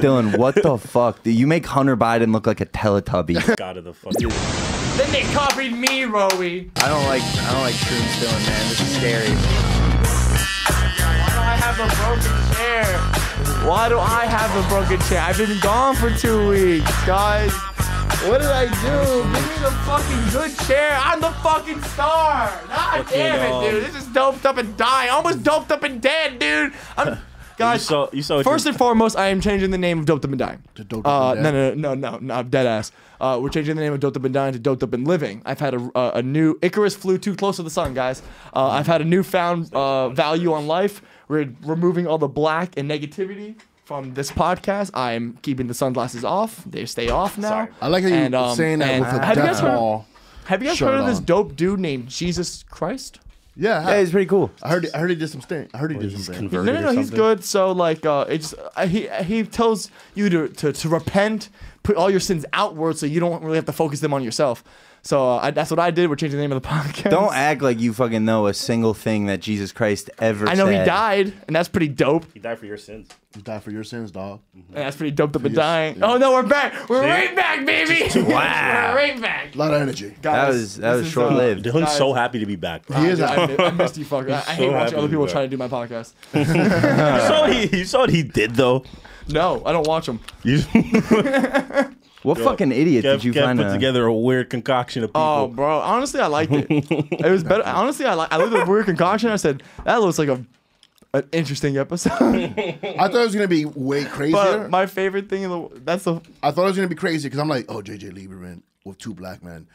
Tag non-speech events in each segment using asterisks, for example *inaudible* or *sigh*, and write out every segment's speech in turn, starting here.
Dylan, what the *laughs* fuck? Dude, you make Hunter Biden look like a Teletubby. *laughs* God of the fuck. Then they copied me, Roey. I don't like I don't like shrooms, Dylan, man. This is scary. Why do I have a broken chair? Why do I have a broken chair? I've been gone for two weeks, guys. What did I do? Give me the fucking good chair. I'm the fucking star. God Fucking, damn um, it, dude. This is doped up and dying. Almost doped up and dead, dude. I'm, You guys. saw, you saw what First and foremost, I am changing the name of Doped Up and Dying. To Doped Up uh, and no, Dead? no, no, no, no, no, dead ass. Uh, we're changing the name of Doped Up and Dying to Doped Up and Living. I've had a, a, a new Icarus flew too close to the sun, guys. Uh, I've had a newfound uh, value on life. We're removing all the black and negativity from this podcast. I'm keeping the sunglasses off. They stay off now. Sorry. I like how you And, um, saying that and with a have you that guys heard- small. Have you guys heard of this on. dope dude named Jesus Christ? Yeah, Yeah, he's pretty cool. I heard. I heard he did some thing. I heard he did he's some thing. converted. No, no, or no. He's something? good. So like, uh, it's uh, he he tells you to, to to repent, put all your sins outward, so you don't really have to focus them on yourself. So uh, I, that's what I did. We're changing the name of the *laughs* podcast. Don't act like you fucking know a single thing that Jesus Christ ever I know he died, and that's pretty dope. He died for your sins. You died for your sins, dog. And that's pretty doped up and dying. yeah. Oh no, we're back. We're right back, baby. *laughs* Wow. we're right back. A lot of energy. That Guys, was that was short lived. Dylan's Guys. so happy to be back. He is. I, a- I, I missed you, fucker. I, I hate so watching other people back. trying to do my podcast. *laughs* you, saw what he, you saw what he did though. No, I don't watch them. You, What fucking idiot Kev, did you Kev find? put a- together a weird concoction of oh, people. Oh, bro. Honestly, I liked it. *laughs* it was better. Honestly, I like. I looked at the weird concoction. I said that looks like a an interesting episode. *laughs* I thought it was gonna be way crazier. but my favorite thing in the that's the I thought it was gonna be crazy because I'm like, oh, JJ Lieberman with two black men.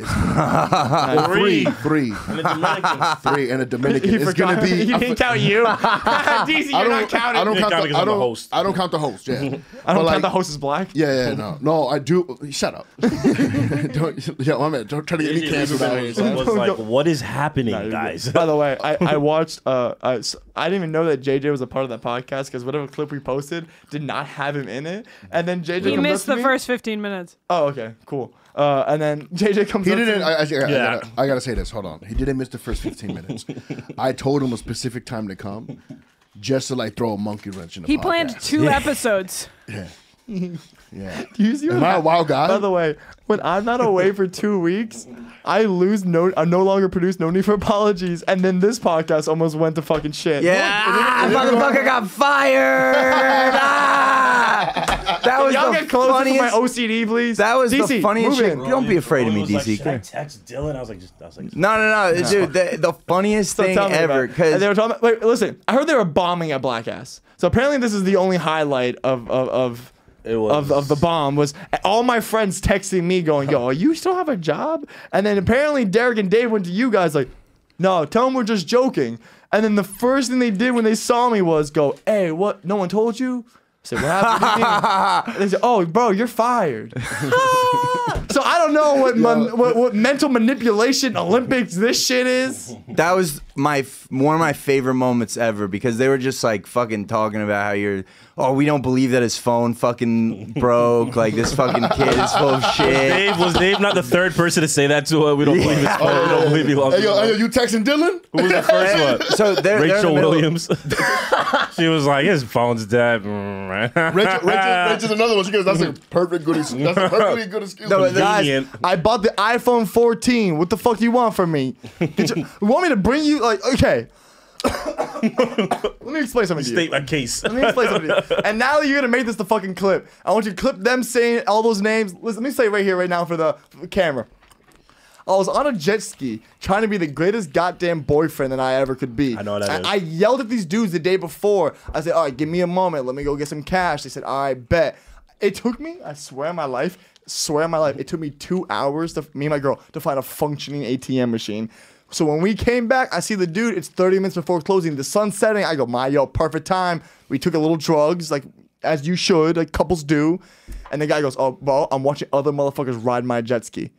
It's *laughs* Three. three, And the Dominican. three, and a Dominican. *laughs* he it's forgot. gonna be. he I didn't count you. *laughs* DC, you're don't, counting. I don't You're count. counting The, 'cause I I'm the host. I don't count the host. Yeah, I don't But, count like, the host as black. Yeah, yeah, no, no, I do. Shut up. don't, yeah, my man, don't try to get me canceled out here. son. was like, what is happening, guys? By the way, I, I watched. Uh, I, s- I didn't even know that JJ was a part of that podcast because whatever clip we posted did not have him in it. And then JJ He missed the me- first 15 minutes. Oh, okay, cool. Uh, and then JJ comes. He up to didn't. I, I, I, Yeah. gotta, I gotta say this. Hold on. He didn't miss the first 15 minutes. *laughs* I told him a specific time to come, just to like throw a monkey wrench in the He podcast. planned two *laughs* episodes. Yeah. Yeah. *laughs* Do you see Am I a wild guy? By the way, when I'm not away for two weeks, I lose no. I no longer produce. No need for apologies. And then this podcast almost went to fucking shit. Yeah, motherfucker got fired. Ah! That was Y'all the get closer funniest. to my OCD, please. that was DC, the funniest shit. in. Don't be afraid of me, DC. Like, Should I text Dylan? I was like, just, I was like, No, no, no, dude. The, the funniest So thing tell ever. it. And they were Because talking. Wait, listen. I heard they were bombing at Black Ass. So apparently, this is the only highlight of of. of It was- of, of the bomb was all my friends texting me going, "Yo, you still have a job?" And then apparently Derek and Dave went to you guys like, "No, tell them we're just joking." And then the first thing they did when they saw me was go, "Hey, what? No one told you?" I said, "What happened?" to me?" *laughs* they said, "Oh, bro, you're fired." *laughs* so I don't know what, mon- what what mental manipulation Olympics this shit is. that was my f- one of my favorite moments ever because they were just like fucking talking about how you're. Oh, we don't believe that his phone fucking broke. Like this fucking kid is full of shit. Dave was Dave not the third person to say that to her? We don't believe his phone. We don't believe he lost. Hey yo, hey, yo, you texting Dylan? Who was the first one? *laughs* So they're, they're the Rachel Williams. *laughs* she was like, his phone's dead. Rachel, Rachel, *laughs* Rachel's another one. She goes, "That's a perfect good. Excuse. That's a perfectly good excuse." No, Guys, I bought the iPhone 14. What the fuck do you want from me? Get you want me to bring you like okay? Let me explain something to you. State my case. Let me explain something to you. And now that you're gonna make this the fucking clip, I want you to clip them saying all those names. Listen, let me say it right here, right now for the, camera. I was on a jet ski trying to be the greatest goddamn boyfriend that I ever could be. I know what that And is. I yelled at these dudes the day before. I said, all right, give me a moment. Let me go get some cash. They said, all right, bet. It took me, I swear my life, swear my life, it took me two hours to me and my girl to find a functioning ATM machine. So when we came back, I see the dude, it's 30 minutes before closing. The sun's setting. I go, my yo, perfect time. We took a little drugs, like as you should, like couples do. And the guy goes, oh, bro, I'm watching other motherfuckers ride my jet ski.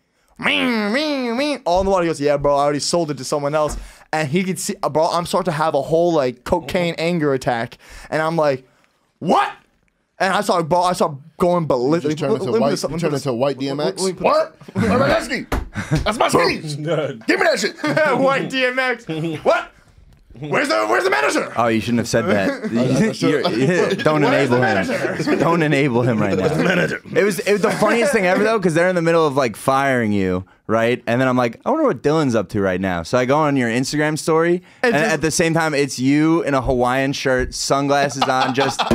All in the water. He goes, yeah, bro, I already sold it to someone else. And he could see, bro, I'm starting to have a whole like cocaine anger attack. And I'm like, what? And I saw, bro, I saw going ballistic. Just turned into white. You turned into a white DMX. What? Where's my ski? That's my *laughs* skis. Give me that shit. *laughs* White DMX. *laughs* what? Where's the Where's the manager? Oh, you shouldn't have said that. Don't enable him. Don't enable him right now. It was it was the funniest thing ever though, because they're in the middle of like firing you, right? And then I'm like, I wonder what Dylan's up to right now. So I go on your Instagram story, and just- at the same time, it's you in a Hawaiian shirt, sunglasses on, just *laughs*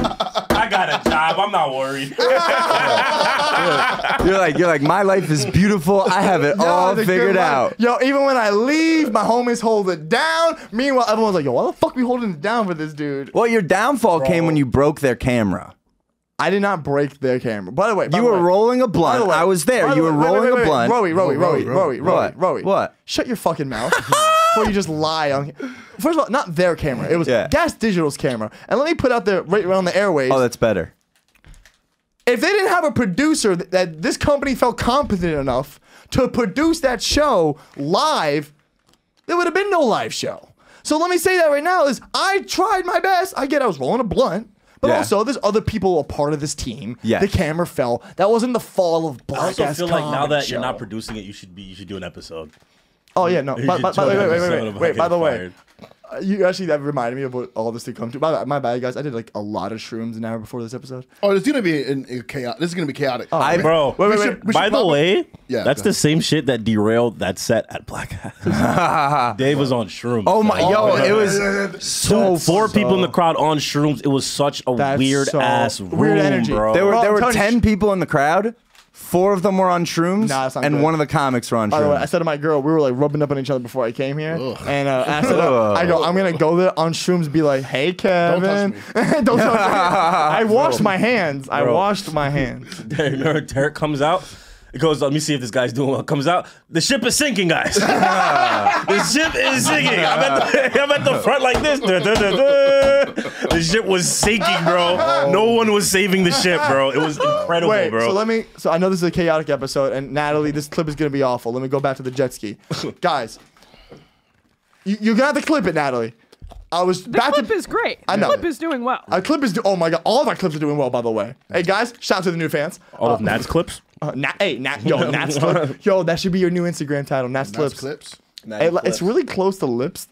I got a job. I'm not worried. *laughs* you're like you're like my life is beautiful. I have it *laughs* all figured out. Yo, even when I leave, my homies hold it down. Meanwhile, everyone's like, "Yo, why the fuck we holding it down for this dude?" Well, your downfall came when you broke their camera. I did not break their camera. By the way, by You the were way- rolling a blunt. way- I was there. You were way- wait, rolling a blunt. Roey, Roey, Roey, Roey, Roey, What? Roey, What? Shut your fucking mouth *laughs* before you just lie on. First of all, not their camera. It was Yeah. Gas Digital's camera. And let me put out there right around the airways. Oh, that's better. if they didn't have a producer that, that this company felt competent enough to produce that show live, there would have been no live show. So let me say that right now is I tried my best. I get I was rolling a blunt. But Yeah. also, there's other people a part of this team. Yeah. The camera fell. That wasn't the fall of I Black also feel like now Comedy that you're not producing it, you should be you should do an episode. Oh yeah, no. *laughs* You By, by, by, do wait, an wait, wait, wait, wait. By the getting way, fired. Uh, you actually that reminded me of what all this to come to. My, my bad, guys. I did like a lot of shrooms an hour before this episode. Oh, it's gonna be in, in chaos. This is gonna be chaotic. Oh, I- Bro, Wait, wait, wait. should- by should the probably- way, Yeah, that's the same shit that derailed that set at Black Hat. *laughs* Dave was on shrooms. Oh my, yo, oh, it was so Two, four people in the crowd on shrooms. It was such a weird so- ass room, weird energy. bro. There were Bro, there were telling you, ten people in the crowd. Four of them were on shrooms, Nah, that's not and good. one of the comics were on By the way, I said to my girl, we were like rubbing up on each other before I came here, and uh, I said, I go, I'm gonna go there on shrooms, be like, hey Kevin, *laughs* don't touch me. I *laughs* washed my hands. I washed my hands. Remember, Derek comes out. It goes, let me see if this guy's doing well. Comes out, the ship is sinking, guys. *laughs* the ship is sinking. I'm at the, I'm at the front like this. Duh, duh, duh, duh. *laughs* The ship was sinking, bro. No one was saving the ship, bro. It was *laughs* incredible, Wait, bro. so let me. So I know this is a chaotic episode, and Natalie, this clip is gonna be awful. Let me go back to the jet ski, *laughs* guys. You, you got to clip it, Natalie. I was The back clip to. is great. I know. The clip is doing well. Our clip is do- oh my god! All of our clips are doing well, by the way. Hey guys, shout out to the new fans. All of Nat's clips. Uh, Nat, hey, Nat, yo, Nat's clip. Yo, that should be your new Instagram title. Nat's That's clips. clips. Hey, li- it's really close to lips.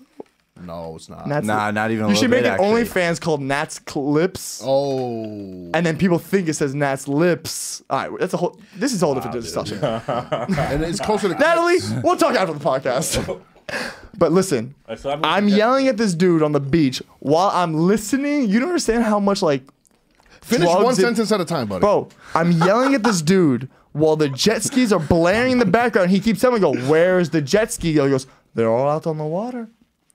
No, it's not. Nat's Nah, not even a You should make bit, an actually. OnlyFans called Nat's Clips, Oh, and then people think it says Nat's Lips. All right, that's a whole. This is a whole different discussion. *laughs* and it's closer to *laughs* Natalie, we'll talk after the podcast. *laughs* but listen, So I'm- I'm yelling at this dude on the beach while I'm listening. You don't understand how much like Finish drugs one it- sentence at a time, buddy. Bro, I'm yelling at this dude while the jet skis are blaring in the background. He keeps telling me, "Go, where's the jet ski?" He goes, "They're all out on the water.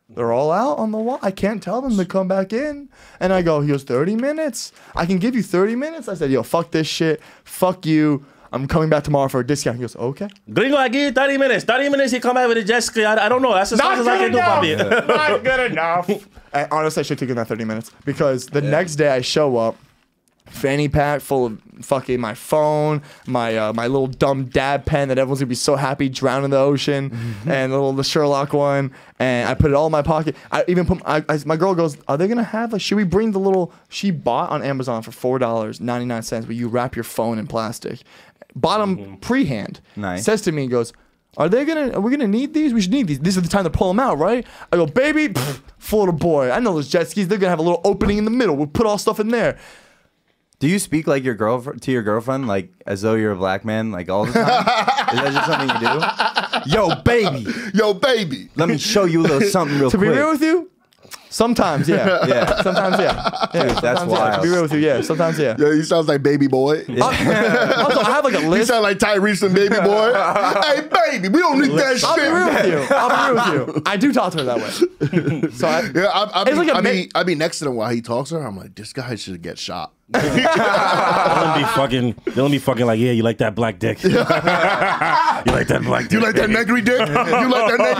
They're all out on the wall. I can't tell them to come back in." And I go, "He goes, 30 minutes. I can give you 30 minutes." I said, "Yo, fuck this shit. Fuck you. I'm coming back tomorrow for a discount." He goes, "Okay." Gringo, I give you 30 minutes. 30 minutes, he come out with a jet ski. I, I don't know. That's as fast as I can do, Bobby. *laughs* Not good enough. *laughs* And honestly, I should have taken that 30 minutes because the next day I show up, fanny pack full of fucking my phone, my uh, my little dumb dad pen that everyone's gonna be so happy drown in the ocean, and the little the Sherlock one, and I put it all in my pocket. I even put I, I, my girl goes, are they gonna have like should we bring the little she bought on Amazon for four dollars ninety nine cents, but you wrap your phone in plastic, Bottom them pre-hand. Nice. Says to me, and goes. Are they gonna? Are we gonna need these? We should need these. This is the time to pull them out, right? I go, baby, pff, Florida boy. I know those jet skis. They're gonna have a little opening in the middle. We'll put all stuff in there. Do you speak like your girlfriend to your girlfriend, like as though you're a black man, like all the time? Is that just something you do? *laughs* Yo, baby, Yo, baby. let me show you a little something real To *laughs* quick. To be real with you, sometimes, yeah, yeah, *laughs* sometimes, yeah, yeah. Dude, that's sometimes, yeah. To be real with you, yeah, sometimes, yeah. Yeah, he sounds like baby boy. Uh, also, I have like a He list. sound like Tyrese and baby boy. hey, baby, we don't need that I'll be real with shit. you. I'll be real with you. I do talk to her that way. So I, Yeah, I, I, be, like a I, ma- be, I be next to him while he talks to her. I'm like, this guy should get shot. They'll be *laughs* fucking. They'll be fucking like, yeah, you like that black dick. *laughs* you like that black dick. You like that negry dick? *laughs* You like that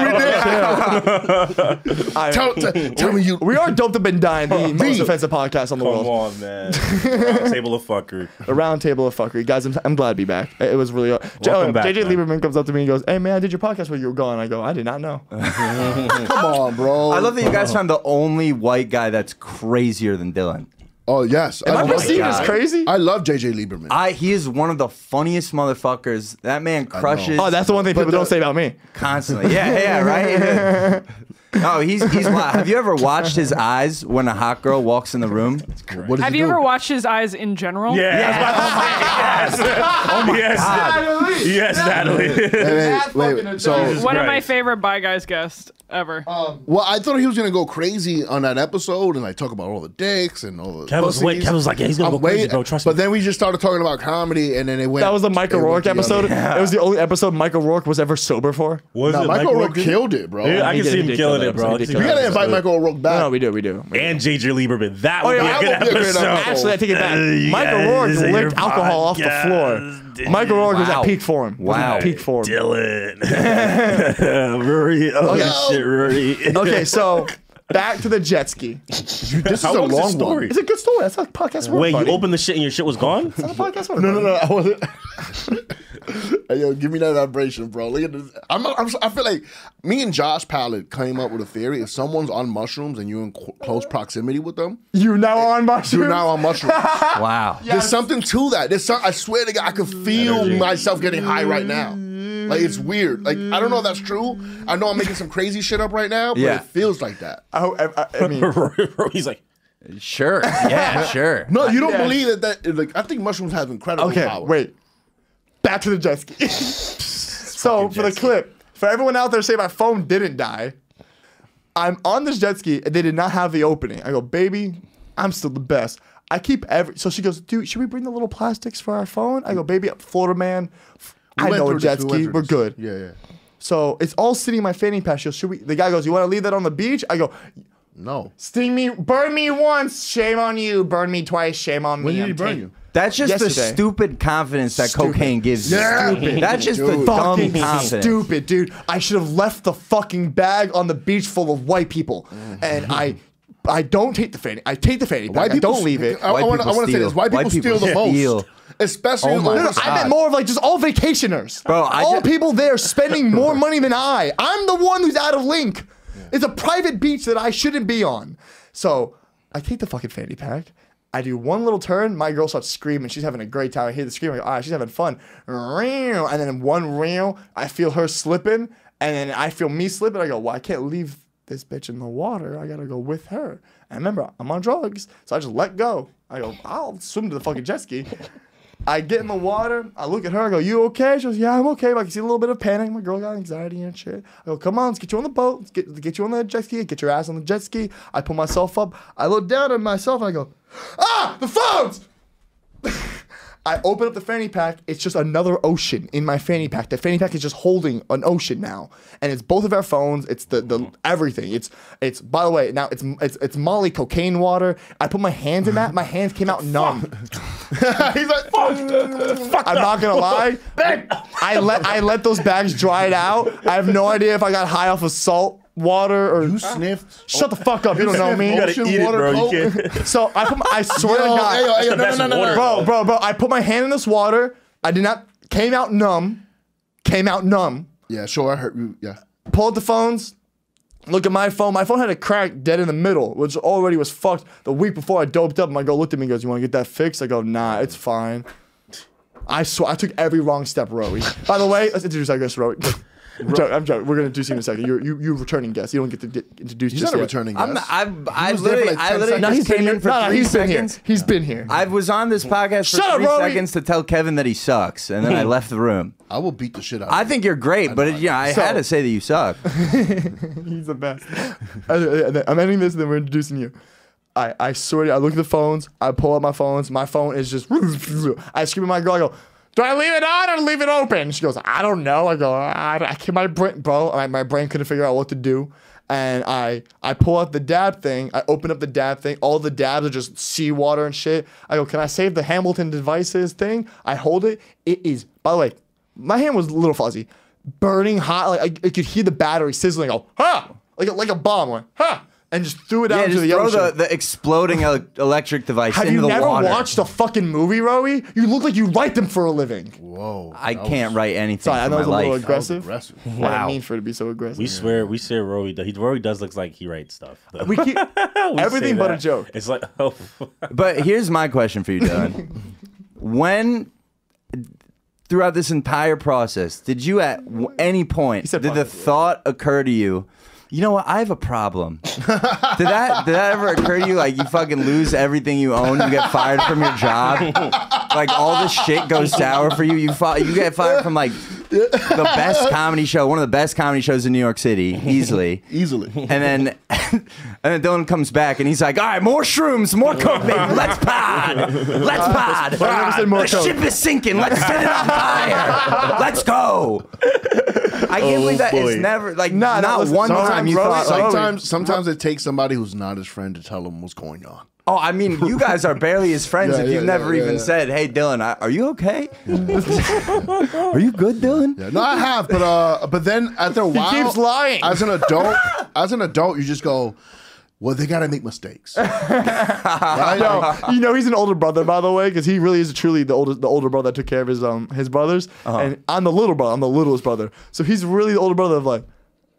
negry dick? Tell, t- tell me you. we are doped up and dying, the most offensive podcast on the Come world. on, man. Round table of fuckery. A round table of fuckery, guys. I'm, I'm glad to be back. It was really. Oh, oh, J- Welcome back, JJ man. Lieberman comes up to me and goes, "Hey man, I did your podcast while you were gone." I go, "I did not know." Come on, bro. I love that you guys found the only white guy that's crazier than Dylan. Oh yes, Am I love, perceived as crazy? I love JJ Lieberman. I he is one of the funniest motherfuckers. That man crushes. Oh, that's the one thing people But don't say about me. constantly. Yeah, yeah, right. *laughs* *laughs* No, he's he's. *laughs* wild. Have you ever watched his eyes when a hot girl walks in the room? What does Have he you do? ever watched his eyes in general? Yeah, I was about to say, yes. Oh my yes. *laughs* Oh yes, Natalie. Wait, That's wait, wait, so, intense. One of my Christ. favorite Bye Guys guests ever. Um, well, I thought he was gonna go crazy on that episode and like talk about all the dicks and all the. Kev was, wait, pussies. Kev was like, yeah, he's gonna I'm go crazy, waiting- bro. Trust but me. then we just started talking about comedy, and then it went. That was the Michael it went Rourke the other- episode. It was the only episode Michael Rourke was ever sober for. Was No, it Michael Rourke killed it, bro. Yeah, I He can did- see he him did killing kill it, bro. I episode. can see He him we gotta invite. Michael Rourke back. No, no, we do, we do. and JJ Lieberman. That Oh would yeah, be I a good would be a great episode. episode. Actually, I take it back. Uh, Michael yes, Rourke licked alcohol off the floor. Michael Rourke was at peak form. Was Wow. at peak form. Dylan. *laughs* *laughs* Rory. Oh, Okay. shit, Rory. Okay, so *laughs* back to the jet ski. *laughs* This is a long is story? one. It's a good story. That's how podcast works. Wait, buddy. you opened the shit and your shit was gone? That's how podcast works. No, no, buddy. no. I wasn't. *laughs* hey, yo, give me that vibration, bro. Look at this. I'm, I'm, I feel like me and Josh Pallet came up with a theory. If someone's on mushrooms and you're in qu- close proximity with them, You now eh, on mushrooms. you're now on mushrooms. *laughs* Wow. There's something to that. There's some, I swear to God, I can feel myself getting high right now. Like it's weird. Like I don't know if that's true. I know I'm making some crazy shit up right now, but Yeah. it feels like that. I, hope- I, I, I mean, *laughs* Rory, Rory's like, Sure. Yeah. *laughs* Sure. No, you don't Yeah. believe that. That like I think mushrooms have incredible okay, power. wait. Back to the jet ski. *laughs* so for the ski. clip, for everyone out there say my phone didn't die, I'm on this jet ski and they did not have the opening. I go, baby, I'm still the best. I keep every. So she goes, dude, should we bring the little plastics for our phone? I go, baby, Florida man. We I know a jet ski. We're good. Yeah, yeah. So it's all sitting in my fanny pack. She goes, should we? The guy goes, you want to leave that on the beach? I go, No. sting me, burn me once, shame on you. Burn me twice, shame on When me. did he burn taking- you? That's just the stupid confidence that Stupid. cocaine gives Yeah. you. Stupid. That's just the Dude. dumb fucking confidence. stupid, dude. I should have left the fucking bag on the beach full of white people, mm. and I, I don't take the fanny. I take the fanny pack. White I don't leave it. I, White want to say steal. this. White people White steal people the most, steal. Especially Oh my over No, no, I meant more of like just all vacationers. Bro, I all ju- people there spending *laughs* more money than I. I'm the one who's out of link. It's a private beach that I shouldn't be on. So I take the fucking fanny pack. I do one little turn. My girl starts screaming. She's having a great time. I hear the scream. I go, ah, she's having fun. And then one reel, I feel her slipping. And then I feel me slipping. I go, well, I can't leave this bitch in the water. I gotta go with her. And remember, I'm on drugs. So I just let go. I go, I'll swim to the fucking jet ski. I get in the water. I look at her. I go, "You okay?" She goes, "Yeah, I'm okay." But I can see a little bit of panic. My girl got anxiety and shit. I go, "Come on, let's get you on the boat. Let's get get you on the jet ski. Get your ass on the jet ski." I pull myself up. I look down at myself and I go, "Ah, the phones!" *laughs* I open up the fanny pack. It's just another ocean in my fanny pack. The fanny pack is just holding an ocean now, and it's both of our phones. It's the the mm-hmm. everything. It's it's. By the way, now it's it's it's Molly cocaine water. I put my hands in that. My *laughs* hands came out numb. *laughs* He's like, fuck. I'm not gonna lie. *laughs* I let I let those bags dry it out. I have no idea if I got high off of salt water or. you sniffed. Shut the fuck up! You don't know me. you gotta Ocean eat it, bro. You can't. *laughs* So I put. My, I swear to God, hey, yo, no, no, no, no, water. no. bro, bro, bro. I put my hand in this water. I did not. Came out numb. Came out numb. Yeah, sure. I heard you. Yeah. Pulled the phones. Look at my phone. My phone had a crack dead in the middle, which already was fucked. The week before I doped up, my girl looked at me and goes, "You want to get that fixed?" I go, "Nah, it's fine." I swear, I took every wrong step, Roey. By the way, let's introduce our guest, Roey. I'm joking. I'm joking. We're gonna introduce you in a second. You're you you returning guest. You don't get to get introduced. He's just not a returning guest. I'm, I've, I was there for literally, like I literally No, seconds. he's just been came here. in for No, no, three he's been here. He's been here. I was on this podcast for Shut up, three Rory. seconds to tell Kevin that he sucks, and then I *laughs* left the room. I will beat the shit out. I think you're great, but it, yeah, I So- had to say that you suck. *laughs* He's the best. *laughs* I'm ending this, and then we're introducing you. I, I swear, to you, I look at the phones. I pull up my phones. My phone is just. I scream at my girl. I go, "Do I leave it on or leave it open?" She goes, "I don't know." I go, "I, I can't." My brain, bro, my, brain couldn't figure out what to do. And I I pull out the dab thing. I open up the dab thing. All the dabs are just seawater and shit. I go, "Can I save the Hamilton devices thing?" I hold it. It is. By the way, my hand was a little fuzzy, burning hot. Like I, I could hear the battery sizzling. Go, ha! Like a, like a bomb. Went, ha! And just threw it out Yeah, into just the throw ocean. the, the exploding electric device Have into you the never water. watched a fucking movie, Roey? You look like you write them for a living. Whoa. I can't was- write anything Sorry, I for know my it's a little life. that was aggressive. aggressive. I didn't mean for it to be so aggressive. We swear, we say Rory. He Rory does looks like he writes stuff. We keep *laughs* We everything but a joke. It's like, oh, *laughs* But here's my question for you, Dylan. when throughout this entire process, did you at any point said did the possibly. thought occur to you You know what? I have a problem. did that did that ever occur to you? Like you fucking lose everything you own, you get fired from your job, like all this shit goes sour for you. You fi- you get fired from like the best comedy show, one of the best comedy shows in New York City, easily. Easily. And then, *laughs* and then Dylan comes back and he's like, "All right, more shrooms, more coke, baby. Let's pod, let's uh, pod. But I never said more the coke. ship is sinking. Let's set it on fire. Let's go." I can't believe that boy. it's never like Nah, nah, not listen, one sometimes, time you bro, thought. like, Sometimes, sometimes it takes somebody who's not his friend to tell him what's going on. Oh, I mean, you guys are barely his *laughs* friends Yeah, if yeah, you've yeah, never yeah, even yeah. said, "Hey, Dylan, I, are you okay? *laughs* are you good, Dylan?" Yeah, no, I have, but uh, but then after a while, he keeps lying. As an adult, *laughs* as an adult, you just go, well, they got to make mistakes. *laughs* right? Yo, you know he's an older brother, by the way, because he really is truly the older the older brother that took care of his um his brothers, and I'm the little brother. I'm the littlest brother, so he's really the older brother of like,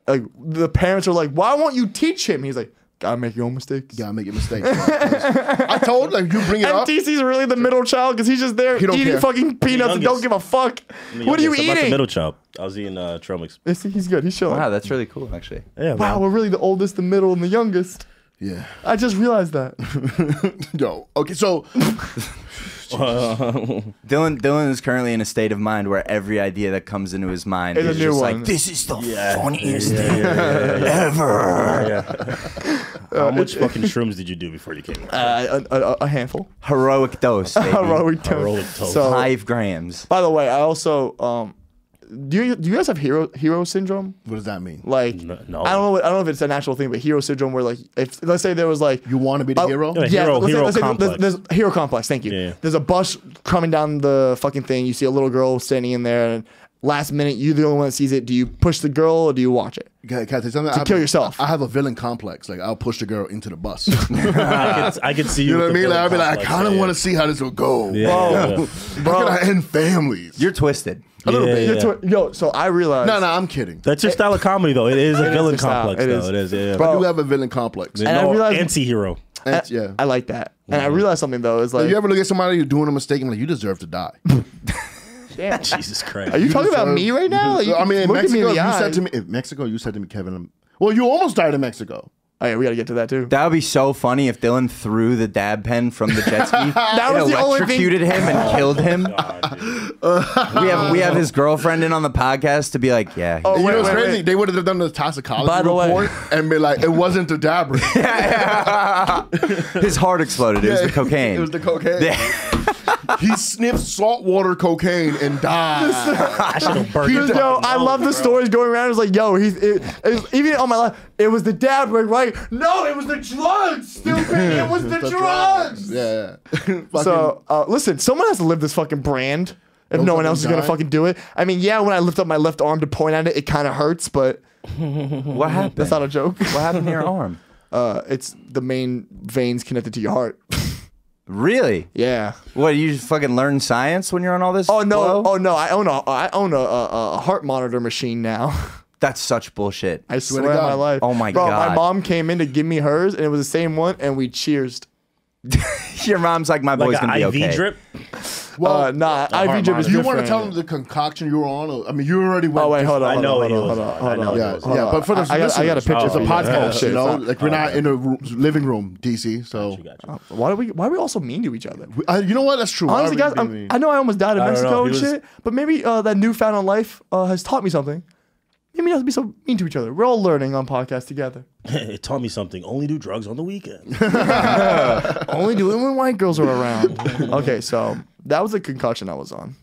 like the parents are like, why won't you teach him? He's like, gotta make your own mistakes. You gotta make a mistakes. I told like you bring it And up. DC's really the middle child because he's just there He eating care. fucking peanuts and don't give a fuck. What are you youngest. I'm not the eating? middle child. I was eating uh, trail mix. Yes, He's good. He's chilling. Wow, Wow, that's really cool, actually. Yeah, man. we're really the oldest, the middle, and the youngest. Yeah. I just realized that. *laughs* Yo. Okay. So *laughs* *laughs* Dylan Dylan is currently in a state of mind where every idea that comes into his mind It's a is new just one. like, "This is the Yeah. funniest Yeah, thing yeah, yeah, yeah, yeah. ever." *laughs* How much fucking shrooms did you do before you came? *laughs* Uh, a, a, a handful. Heroic dose, baby. Heroic toast. Heroic toast. So, Five grams. by the way, I also um, do you do you guys have hero hero syndrome? what does that mean? Like, No- no. I don't know. what- I don't know if it's an actual thing, but hero syndrome, where like, if let's say there was like You want to be the Oh, hero? Yeah. Hero- let's say- hero let's say complex. There's, there's hero complex. Thank you. Yeah. There's a bus coming down the fucking thing. You see a little girl standing in there, and last minute, you're the only one that sees it. Do you push the girl or do you watch it? Can, can I tell you something? I kill a- yourself. I have a villain complex. Like I'll push the girl into the bus. *laughs* I could, I could see you. you know what I mean? Like, I'll be like, I kind of yeah, want to see how this will go. Yeah, Bro. yeah, yeah. *laughs* How can I end families? You're twisted. A little Yeah, bit. yeah. Tw- Yo, so I realized. No, no, I'm kidding. That's your style of comedy, though. It is a is villain your style. complex, It though. is. It is, yeah. Bro. I do have a villain complex. And I no realized- anti-hero. And- yeah. I like that, and I realized something though. Is like, you ever look at somebody who's doing a mistake and like, you deserve to die? *laughs* damn, Jesus Christ. are you, talking about me right now? Like, I mean, in look at me in the you said eyes. to me, in Mexico, you said to me, Kevin, I'm- well, you almost died in Mexico. Oh yeah, we gotta get to that too. That would be so funny if Dylan threw the dab pen from the jet ski. *laughs* That was and the only thing- electrocuted him and killed him. *laughs* Oh, we have we have his girlfriend in on the podcast to be like, yeah. Oh, And you know what's crazy? wait. They would have done the toxicology By the way- report and be like, it wasn't the dabber. *laughs* his heart exploded. It was the cocaine. It was the cocaine. He sniffed saltwater cocaine and died. I should have burned Because, your yo, I love the stories going around. It's like, yo, he's it, it, even on my life. It was the dad, right? Right? No, it was the drugs. Stupid. It was *laughs* the, The drugs. Yeah. Fucking- *laughs* So, uh, listen, someone has to live this fucking brand. If Don't no one fucking else is gonna fucking do it. I mean, yeah, when I lift up my left arm to point at it, it kind of hurts, but what happened? that's not a joke. what happened to your *laughs* arm? Uh, it's the main veins connected to your heart. Really? yeah. What? You just fucking learn science when you're on all this? Oh no! blow? Oh no! I own a I own a, a, a heart monitor machine now. *laughs* That's such bullshit. I Swear swear, to on my God. life. Oh my Bro, God. my mom came in to give me hers, and it was the same one, and we cheersed. *laughs* your mom's like, my boy's Like gonna an be IV okay. drip. well, uh, nah, heart IV drip is do you different. want to tell them the concoction you were on? I mean, you already went. Oh wait, hold on. I hold know on, hold on, hold on, on. hold on. he Yeah, Hold yeah, on. but for the I, I got, I got a picture Oh, It's a podcast, shit, you know. Like we're not in a living room, DC. So, Gotcha, gotcha. Why do we? Why are we all so mean to each other? I, you know what? That's true. Honestly, guys, I'm, I know I almost died in I don't know, Mexico and shit, but maybe uh, that newfound on life uh, has taught me something. Maybe not to be so mean to each other. We're all learning on podcast together. *laughs* it taught me something. Only do drugs on the weekend. *laughs* Only do it when white girls are around. okay, so that was the concussion I was on.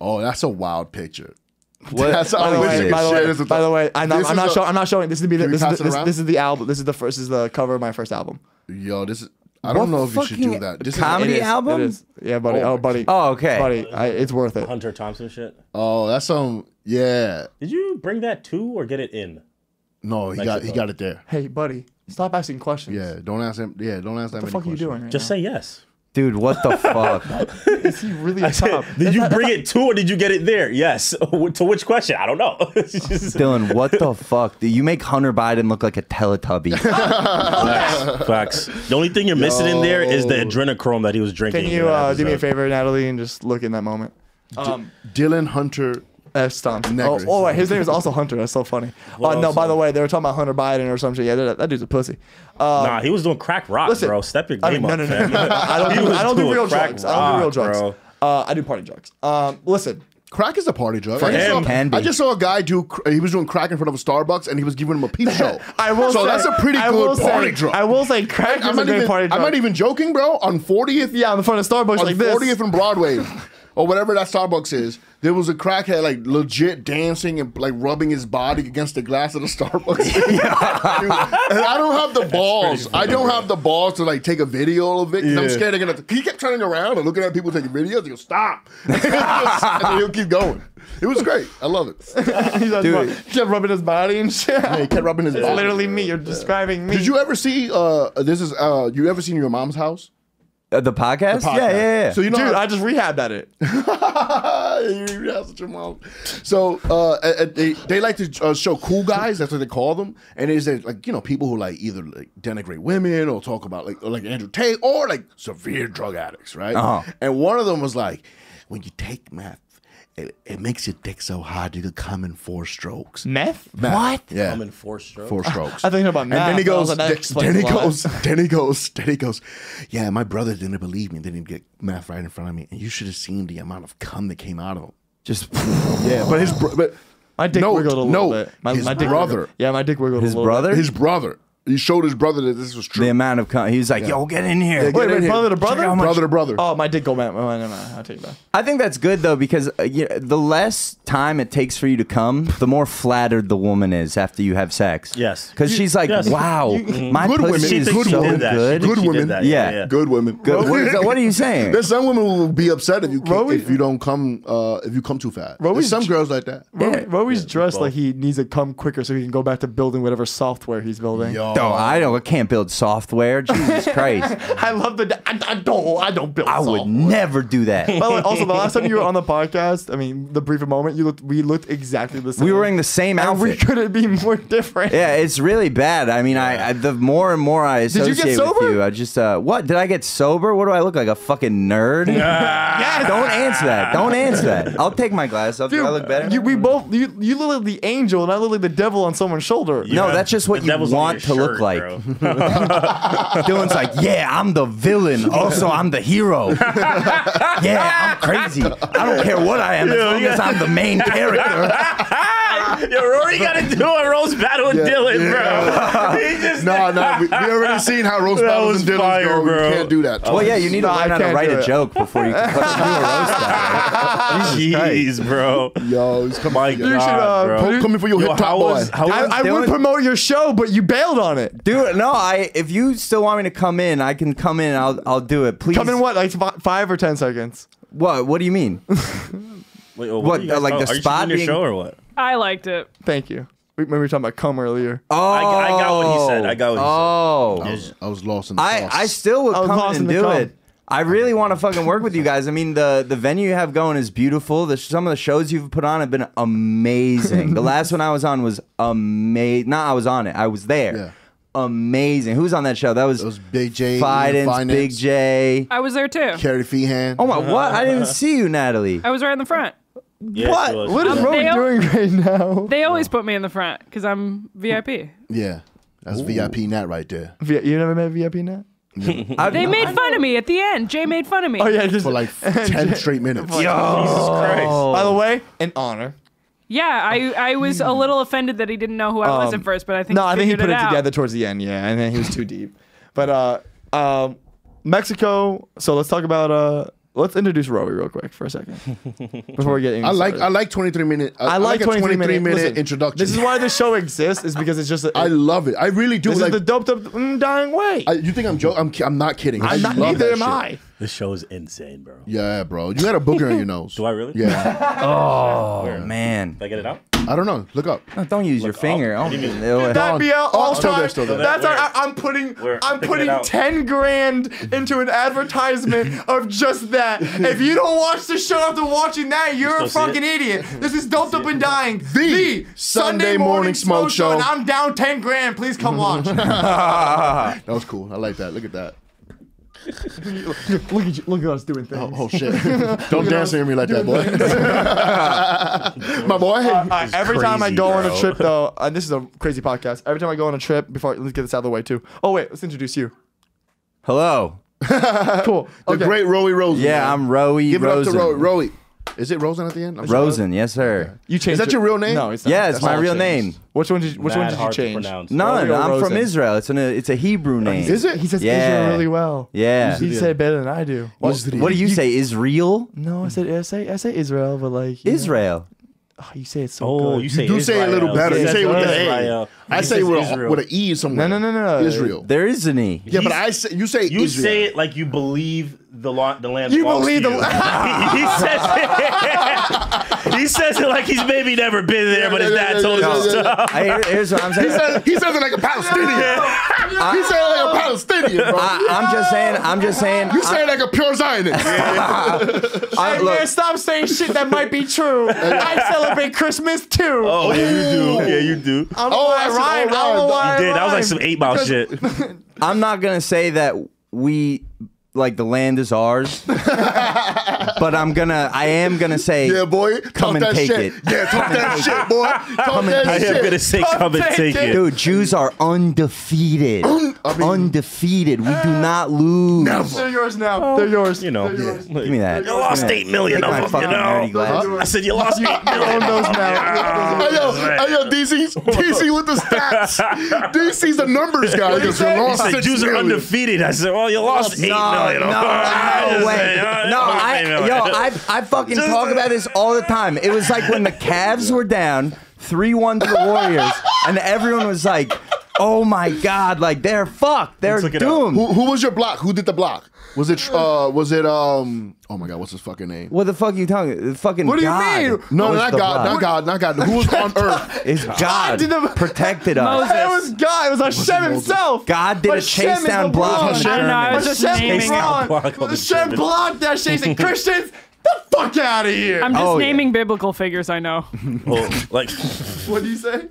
Oh, that's a wild picture. What? *laughs* That's By the way, by the way, is. by the way, I'm not, I'm not a- showing. I'm not showing. This is the this is, the, this, this is the album. This is the first. This is the cover of my first album. Yo, this is. I don't What know if you should do that. This comedy It is, album? It is. Yeah, buddy. Oh, Oh, buddy. Oh, okay. buddy. I, it's worth it. Hunter Thompson shit. Oh, that's some. Yeah. Did you bring that to or get it in? No, he got he got it there. Hey, buddy. Stop asking questions. Yeah. Don't ask him. Yeah. Don't ask that What the many fuck are you questions. doing? Right Just now? say yes. Dude, what the *laughs* fuck? Is he really *laughs* a top? Did you bring it to or did you get it there? Yes. *laughs* to which question? I don't know. It's just- Dylan, what the fuck? Dude, you make Hunter Biden look like a Teletubby. Facts. Facts. The only thing you're missing in there is the adrenochrome that he was drinking. Can in you that uh, do me a episode. favor, Natalie, and just look in that moment? Um, Dylan Hunter F stomps. Oh, oh, wait, his name is also Hunter. That's so funny. What Uh, no, else, by the way, they were talking about Hunter Biden or some shit. Yeah, that, that dude's a pussy. Uh, Nah, he was doing crack rock, listen, bro. Step your I game mean, no, up, no, no, fam. no, no. *laughs* I don't do, I don't do real crack drugs. I don't do real drugs. bro. Uh, I do party drugs. Um, listen, Crack is a party drug. For I just him, saw, can be. I just saw a guy do. He was doing crack in front of a Starbucks, and he was giving him a peep *laughs* show. I will So say, that's a pretty I will good party say, drug. I will say, crack I'm is a not, great even, party drug. I'm not even joking, bro. On 40th, Yeah, on the front of Starbucks on like this. 40th and Broadway, *laughs* or whatever that Starbucks is, there was a crackhead like legit dancing and like rubbing his body against the glass of the *laughs* Starbucks. *laughs* And I don't have the balls. I don't have the balls to like take a video of it. 'cause I'm scared they're gonna. He kept turning around and looking at people taking videos. He goes, "Stop!" *laughs* and then he'll keep going. It was great. I love it. He's like, Dude. he kept rubbing his body and shit. Yeah, he kept rubbing his It's body. literally me. You're describing me. Did you ever see? uh This is. uh You ever seen your mom's house? Uh, the podcast? Yeah, yeah, yeah. So you know, Dude, how- I just rehabbed at it. *laughs* you have such a mom. So uh, they they like to uh, show cool guys. That's what they call them. And it's uh, like you know people who like either like denigrate women or talk about like like Andrew Tate or like severe drug addicts, right? Uh-huh. And one of them was like, when you take meth, it, it makes your dick so hard you could come in four strokes. Meth? Meth. What? Yeah. I'm in four strokes. Four strokes. *laughs* I think about meth. and math. then he and I was goes, like, then, he goes, *laughs* then he goes, then he goes, yeah, my brother didn't believe me. They didn't get math right in front of me. And you should have seen the amount of cum that came out of him. Just *laughs* Yeah, but his bro- but My dick No, wiggled a little no, bit. My, his my dick brother. Wiggled. Yeah, my dick wiggled his a little bit. His brother? his brother, he showed his brother that this was true. the amount of con- he was like, "Yo, get in here." Bit. Wait, in wait, here. brother to brother? Check out how much- brother to brother. Oh, my dick go back. Oh, never mind. I'll take it back. I think that's good though because uh, you the less time it takes for you to come, the more flattered the woman is after you have sex. Yes. because she's like, yes. "Wow, my Good pussy women- is She so she did that. She good." thinks Good she did women. that. Yeah. yeah. Good women. Good. What, is that, what are you *laughs* saying? There's some women who will be upset if you can't, Roey- if you don't come uh, if you come too fast. Roey's There's some j- girls like that. Roey, Roey's dressed like he needs to come quicker so he can go back to building whatever software he's building. Yo, No, I don't. I can't build software. Jesus *laughs* Christ, I love the. I, I don't. I don't build. I would never do that. By the way, also the last time you were on the *laughs* podcast, I mean, the brief moment, you looked. We looked exactly the same. We were wearing the same and we couldn't be more different. Yeah, it's really bad. I mean, I, I the more and more I you associate get with you, I just uh, what did I get sober? What do I look like? A fucking nerd? Yeah, *laughs* Don't answer that. Don't answer that. I'll take my glasses off. Dude, do I look better? You, we both. You, you look like the angel, and I look like the devil on someone's shoulder. No, that's just what The you want to look shirt, like. *laughs* Dylan's like, yeah, I'm the villain. *laughs* Also, I'm the hero. *laughs* yeah, I'm crazy. I don't care what I am as long as I'm the main character. Yo, Rory got to do a roast battle with Yeah, Dylan, yeah. bro. He just No, no, we, we already seen how roast That battles was and dinners fire, go. bro. You can't do that. Well, yeah, you need to No, I learn how to can't write do a it. joke before you can fucking do a roast battle. Jeez, bro. Yo, he's coming. My for God, you. should, uh, bro. put Coming for your Yo, hip top boy. was, how I, was I would Dylan- promote your show, but you bailed on it. Dude, no, I if you still want me to come in, I can come in. I'll I'll do it. Please. Come in what, like five or ten seconds? What? What do you mean? *laughs* Wait, oh, What, are you guys uh, like talking- the are you spot shooting your show or what? I liked it. Thank you. We, maybe we were talking about cum earlier. Oh, I, I got what he said. I got what he Oh, I was, I was lost in the I sauce. I still would I come lost in and do cum. it. I really want to fucking work with you guys. I mean, the the venue you have going is beautiful. The, some of the shows you've put on have been amazing. the last one I was on was amazing. Not I was on it. I was there. Yeah. Amazing. Who was on that show? That was, It was Big Jay, Fidance, Finance, Big Jay. I was there too. Kerryn Feehan. Oh my! What? I didn't see you, Natalie. I was right in the front. Yeah, What? was. What is Um, Roey they- doing right now? They always put me in the front because I'm VIP. Yeah, that's VIP Nat right there. V- you never met VIP Net? I- *laughs* They made fun of me at the end. Jay made fun of me. Oh yeah, just For like *laughs* ten straight minutes. Jesus Christ. By the way, an honor. Yeah, I I was a little offended that he didn't know who I was Um, at first, but I think No, I think he put it, out. together towards the end. Yeah, and then he was too deep. But uh, um, Mexico. So let's talk about uh, let's introduce Roey real quick for a second *laughs* before we get. Into I like started. I like twenty three minute. I, I like a 23 minute, minute listen, introduction. This is why the show exists. Is because it's just. *laughs* I love it. I really do. this like, is the doped up mm, dying way. I, you think I'm joking? I'm, I'm not kidding. I I'm not. love Neither am shit. I. This show is insane, bro. Yeah, bro. You had a booger on your nose. *laughs* Do I really? Yeah. Oh man! Did I get it out? I don't know. Look up. No, don't use your Look, finger. I'll- Oh, do you oh, mean? ew. That on. be out all time. That's Where? how I, I'm putting. Where? I'm putting ten grand into an advertisement *laughs* of just that. If you don't watch the show after watching that, you're a fucking idiot. This is doped up and dying. The Sunday Morning Smoke Show. and I'm down ten grand. Please come watch. *laughs* That was cool. I like that. Look at that. Look at you, look at us doing things. Oh, oh shit! *laughs* Don't dance near me like that, boy. *laughs* My boy. All right, every time I crazy, go on a trip, though, and this is a crazy podcast. Every time I go on a trip, before let's get this out of the way too. Oh wait, let's introduce you. Hello. Cool. The Okay. great Roey Rozen. Yeah, man. I'm Roey Give it up to Roey. Roey. Is it Rozen at the end? I'm sorry. Rozen, yes sir. You changed. Is that it- your real name? No, it's not. Yeah, it's That's my all real changed. name. Which one did you, which one did you hard to change? pronounce. None. Roey I'm from Rozen? Israel. It's an it's a Hebrew name. Is it? He says Yeah. Israel really well. Yeah. He said better than I do. What, What do you say? Israel? No, I said I say I say Israel, but like you know, Israel. Oh, you say it so Oh, good. you say You do say it a little Israel. better. You say it with the Israel. A. Oh, I say says with a, with an E somewhere. No, no, no, no. Israel. There is an E. Yeah, but I say you say You Israel. say it like you believe the lo- the land. You belongs believe to the you. he, *laughs* he says it. *laughs* he says it like he's maybe never been there, but his Yeah, yeah, dad told him yeah, his stuff. I, here- here's what I'm saying. He says, he says it like a Palestinian. he said it like a Palestinian, bro. I, I'm just saying. I'm just saying. you say it like a pure Zionist. *laughs* I, Hey, look, man, stop saying shit that might be true. I celebrate Christmas too. Oh, yeah, you do. Yeah, you do. I'm Oh, I that's an rhyme. old I don't know rhyme. why I Did that was like some eight mile shit. *laughs* I'm not gonna say that we like the land is ours, *laughs* but I'm gonna. I am gonna say. yeah, boy. Talk Come and that take shit. it. Yeah, talk that shit, boy. Talk that I am shit. gonna say, come and take it. Dude, Jews are undefeated. undefeated. We do uh, not lose. Never. They're yours now. They're yours. You know, They're yours. Give me that. You lost me eight million of them. You know. I said you lost eight You own those now. Hey yo, hey yo, DC, DC with the stats. *laughs* DC's the numbers guy. He goes, you He lost said Jews are undefeated. I said, well, you lost eight million. No, million. no, *laughs* no way. No, I, yo, *laughs* I, I fucking Just- talk about this all the time. It was like when the Cavs were down 3 1 to the Warriors, and everyone was like, oh my God, like they're fucked. They're Let's it up. doomed. Who, who was your block? Who did the block? Was it uh was it um oh my god, what's his fucking name? What the fuck are you talking? Fucking What do you God mean? No, was not the God, block. not God, not God. Who was on *laughs* earth? It's God did the- protected us. Moses. It was God. It was Hashem Moses? himself. God did a Hashem chase is down LeBron. block on the Hashem- I don't know, I was just Hashem naming- block the Hashem blocked that shit. He Christians, the fuck out of here. I'm just Oh, yeah. naming biblical figures I know. *laughs* Well, like, what do you say?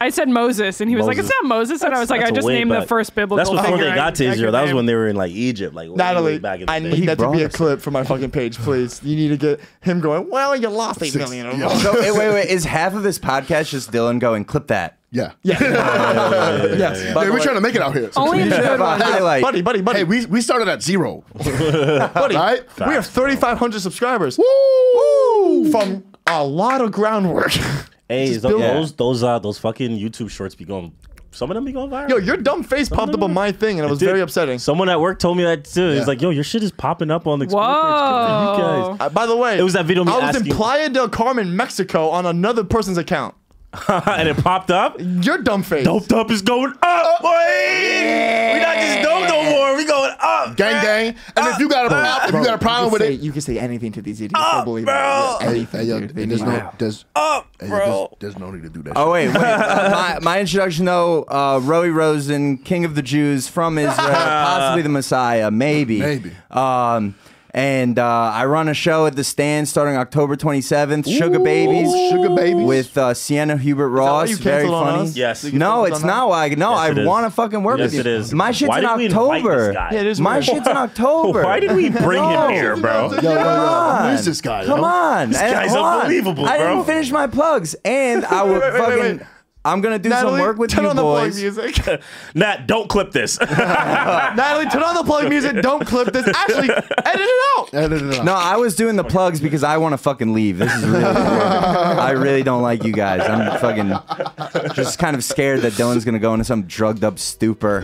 I said Moses, and he was like, "It's not Moses," and I was like, "I just way named the first biblical." That's before figure they I- got to I Israel. could That was when they were in like Egypt, like way Natalie, back in the I day. need that to be a clip for my fucking page, please. You need to get him going, well, you lost eight million. of them." *laughs* So, wait, wait, wait. Is half of this podcast just Dylan going, clip that? Yeah. Yeah. yes. Yeah, By the we're way- trying to make it out here. Only in the Have good a buddy, buddy, buddy. Hey, we, we started at zero. *laughs* buddy. right? We have 3,500 subscribers. Woo! From a lot of groundwork. *laughs* Hey, Just those those those, uh, those fucking YouTube shorts be going. Some of them be going viral. Yo, your dumb face popped up on my thing, and it was did. very upsetting. Someone at work told me that too. Yeah. He's like, "Yo, your shit is popping up on the Explore page. Good for you guys." Uh, by the way, It was that video of me I was asking- in Playa del Carmen, Mexico, on another person's account. *laughs* and it popped up. Your dumb face. Doped up is going up, boy. We not just dope no more. We going up, Gang gang. And if you got a problem, if you got a problem with it, you can say anything to these idiots. Up, They'll believe bro. it. Yeah, hey, anything, dude. They there's no there's up, hey, bro. there's, there's no need to do that. Oh wait, wait. *laughs* Uh, my, my introduction though, uh, Roey Rozen, King of the Jews from Israel, *laughs* possibly the Messiah, maybe. Maybe. Um, and uh, I run a show at the Stand starting October 27th. Sugar Babies, Sugar Babies. with uh, Sienna Hubert why Ross. you Very canceled on funny. us? Yes. You No, it's on that? not. Why? No, Yes, I want to fucking work Yes, with you. it is. My shit's Why in did we invite this October. Yeah, it is My weird. shit's in *laughs* October. Why did we bring No. him here, bro? Yo, yo, yo. on. Who is this guy? Come on. This guy's hold on. unbelievable, I didn't finish my plugs. And I would wait, wait, fucking. Wait. I'm gonna do Natalie, some work with turn you on the plug boys. music. *laughs* Nat, don't clip this. *laughs* *laughs* Natalie, turn on the plug music. Don't clip this. Actually, edit it out. Edit it out. No, I was doing the plugs because I want to fucking leave. This is really. I really don't like you guys. I'm fucking just kind of scared that Dylan's gonna go into some drugged up stupor.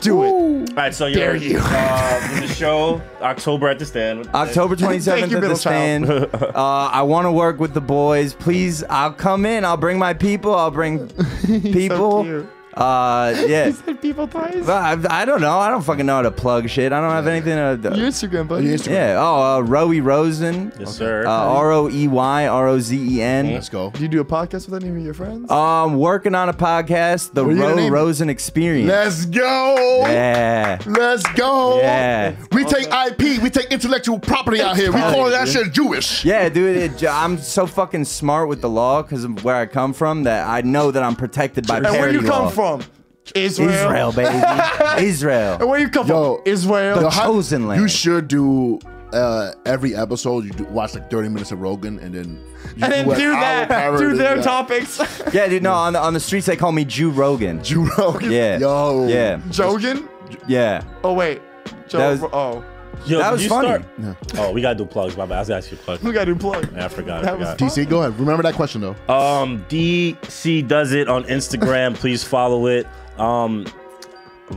Do it. All right, so you're Dare you. Uh, in the show October at the stand. October 27th you, at the middle stand. *laughs* Uh, I want to work with the boys. Please, I'll come in. I'll bring my people. I'll bring *laughs* people. cute. Uh, *laughs* yeah. Said people twice. I, I don't know. I don't fucking know how to plug shit. I don't have anything to. Your Instagram, buddy. Your Instagram. Yeah. Oh, uh, Roey Rozen. Yes, sir. Uh, R O E Y R O Z E N. Let's go. Do you do a podcast with any of your friends? Um, working on a podcast, the What are you gonna Ro? Rozen Experience. Let's go. yeah. Let's go. Yeah. We take IP. We take intellectual property out here. We call that shit Jewish. Yeah, dude, it, I'm so fucking smart with the law because of where I come from that I know that I'm protected by and where parody you come law. From? Israel. Israel, baby. *laughs* Israel. And where you come Yo, from? Israel. the chosen land. You should do uh, every episode. You do, watch like thirty minutes of Rogan, and then you and then an do that. Do their yeah. topics. *laughs* Yeah, dude. No, on the on the streets they call me Jew Rogan. Joe Rogan. Yeah. Yo. Yeah. Jogan. Yeah. Oh wait. Joe. That was- oh, Yo, That was you funny. start- Oh, we gotta do plugs. My bad. I was asking you a plug. we gotta do plug. I forgot. I That was forgot. fun. DC, go ahead. Remember that question though. Um, DC does it on Instagram. Please follow it. Um,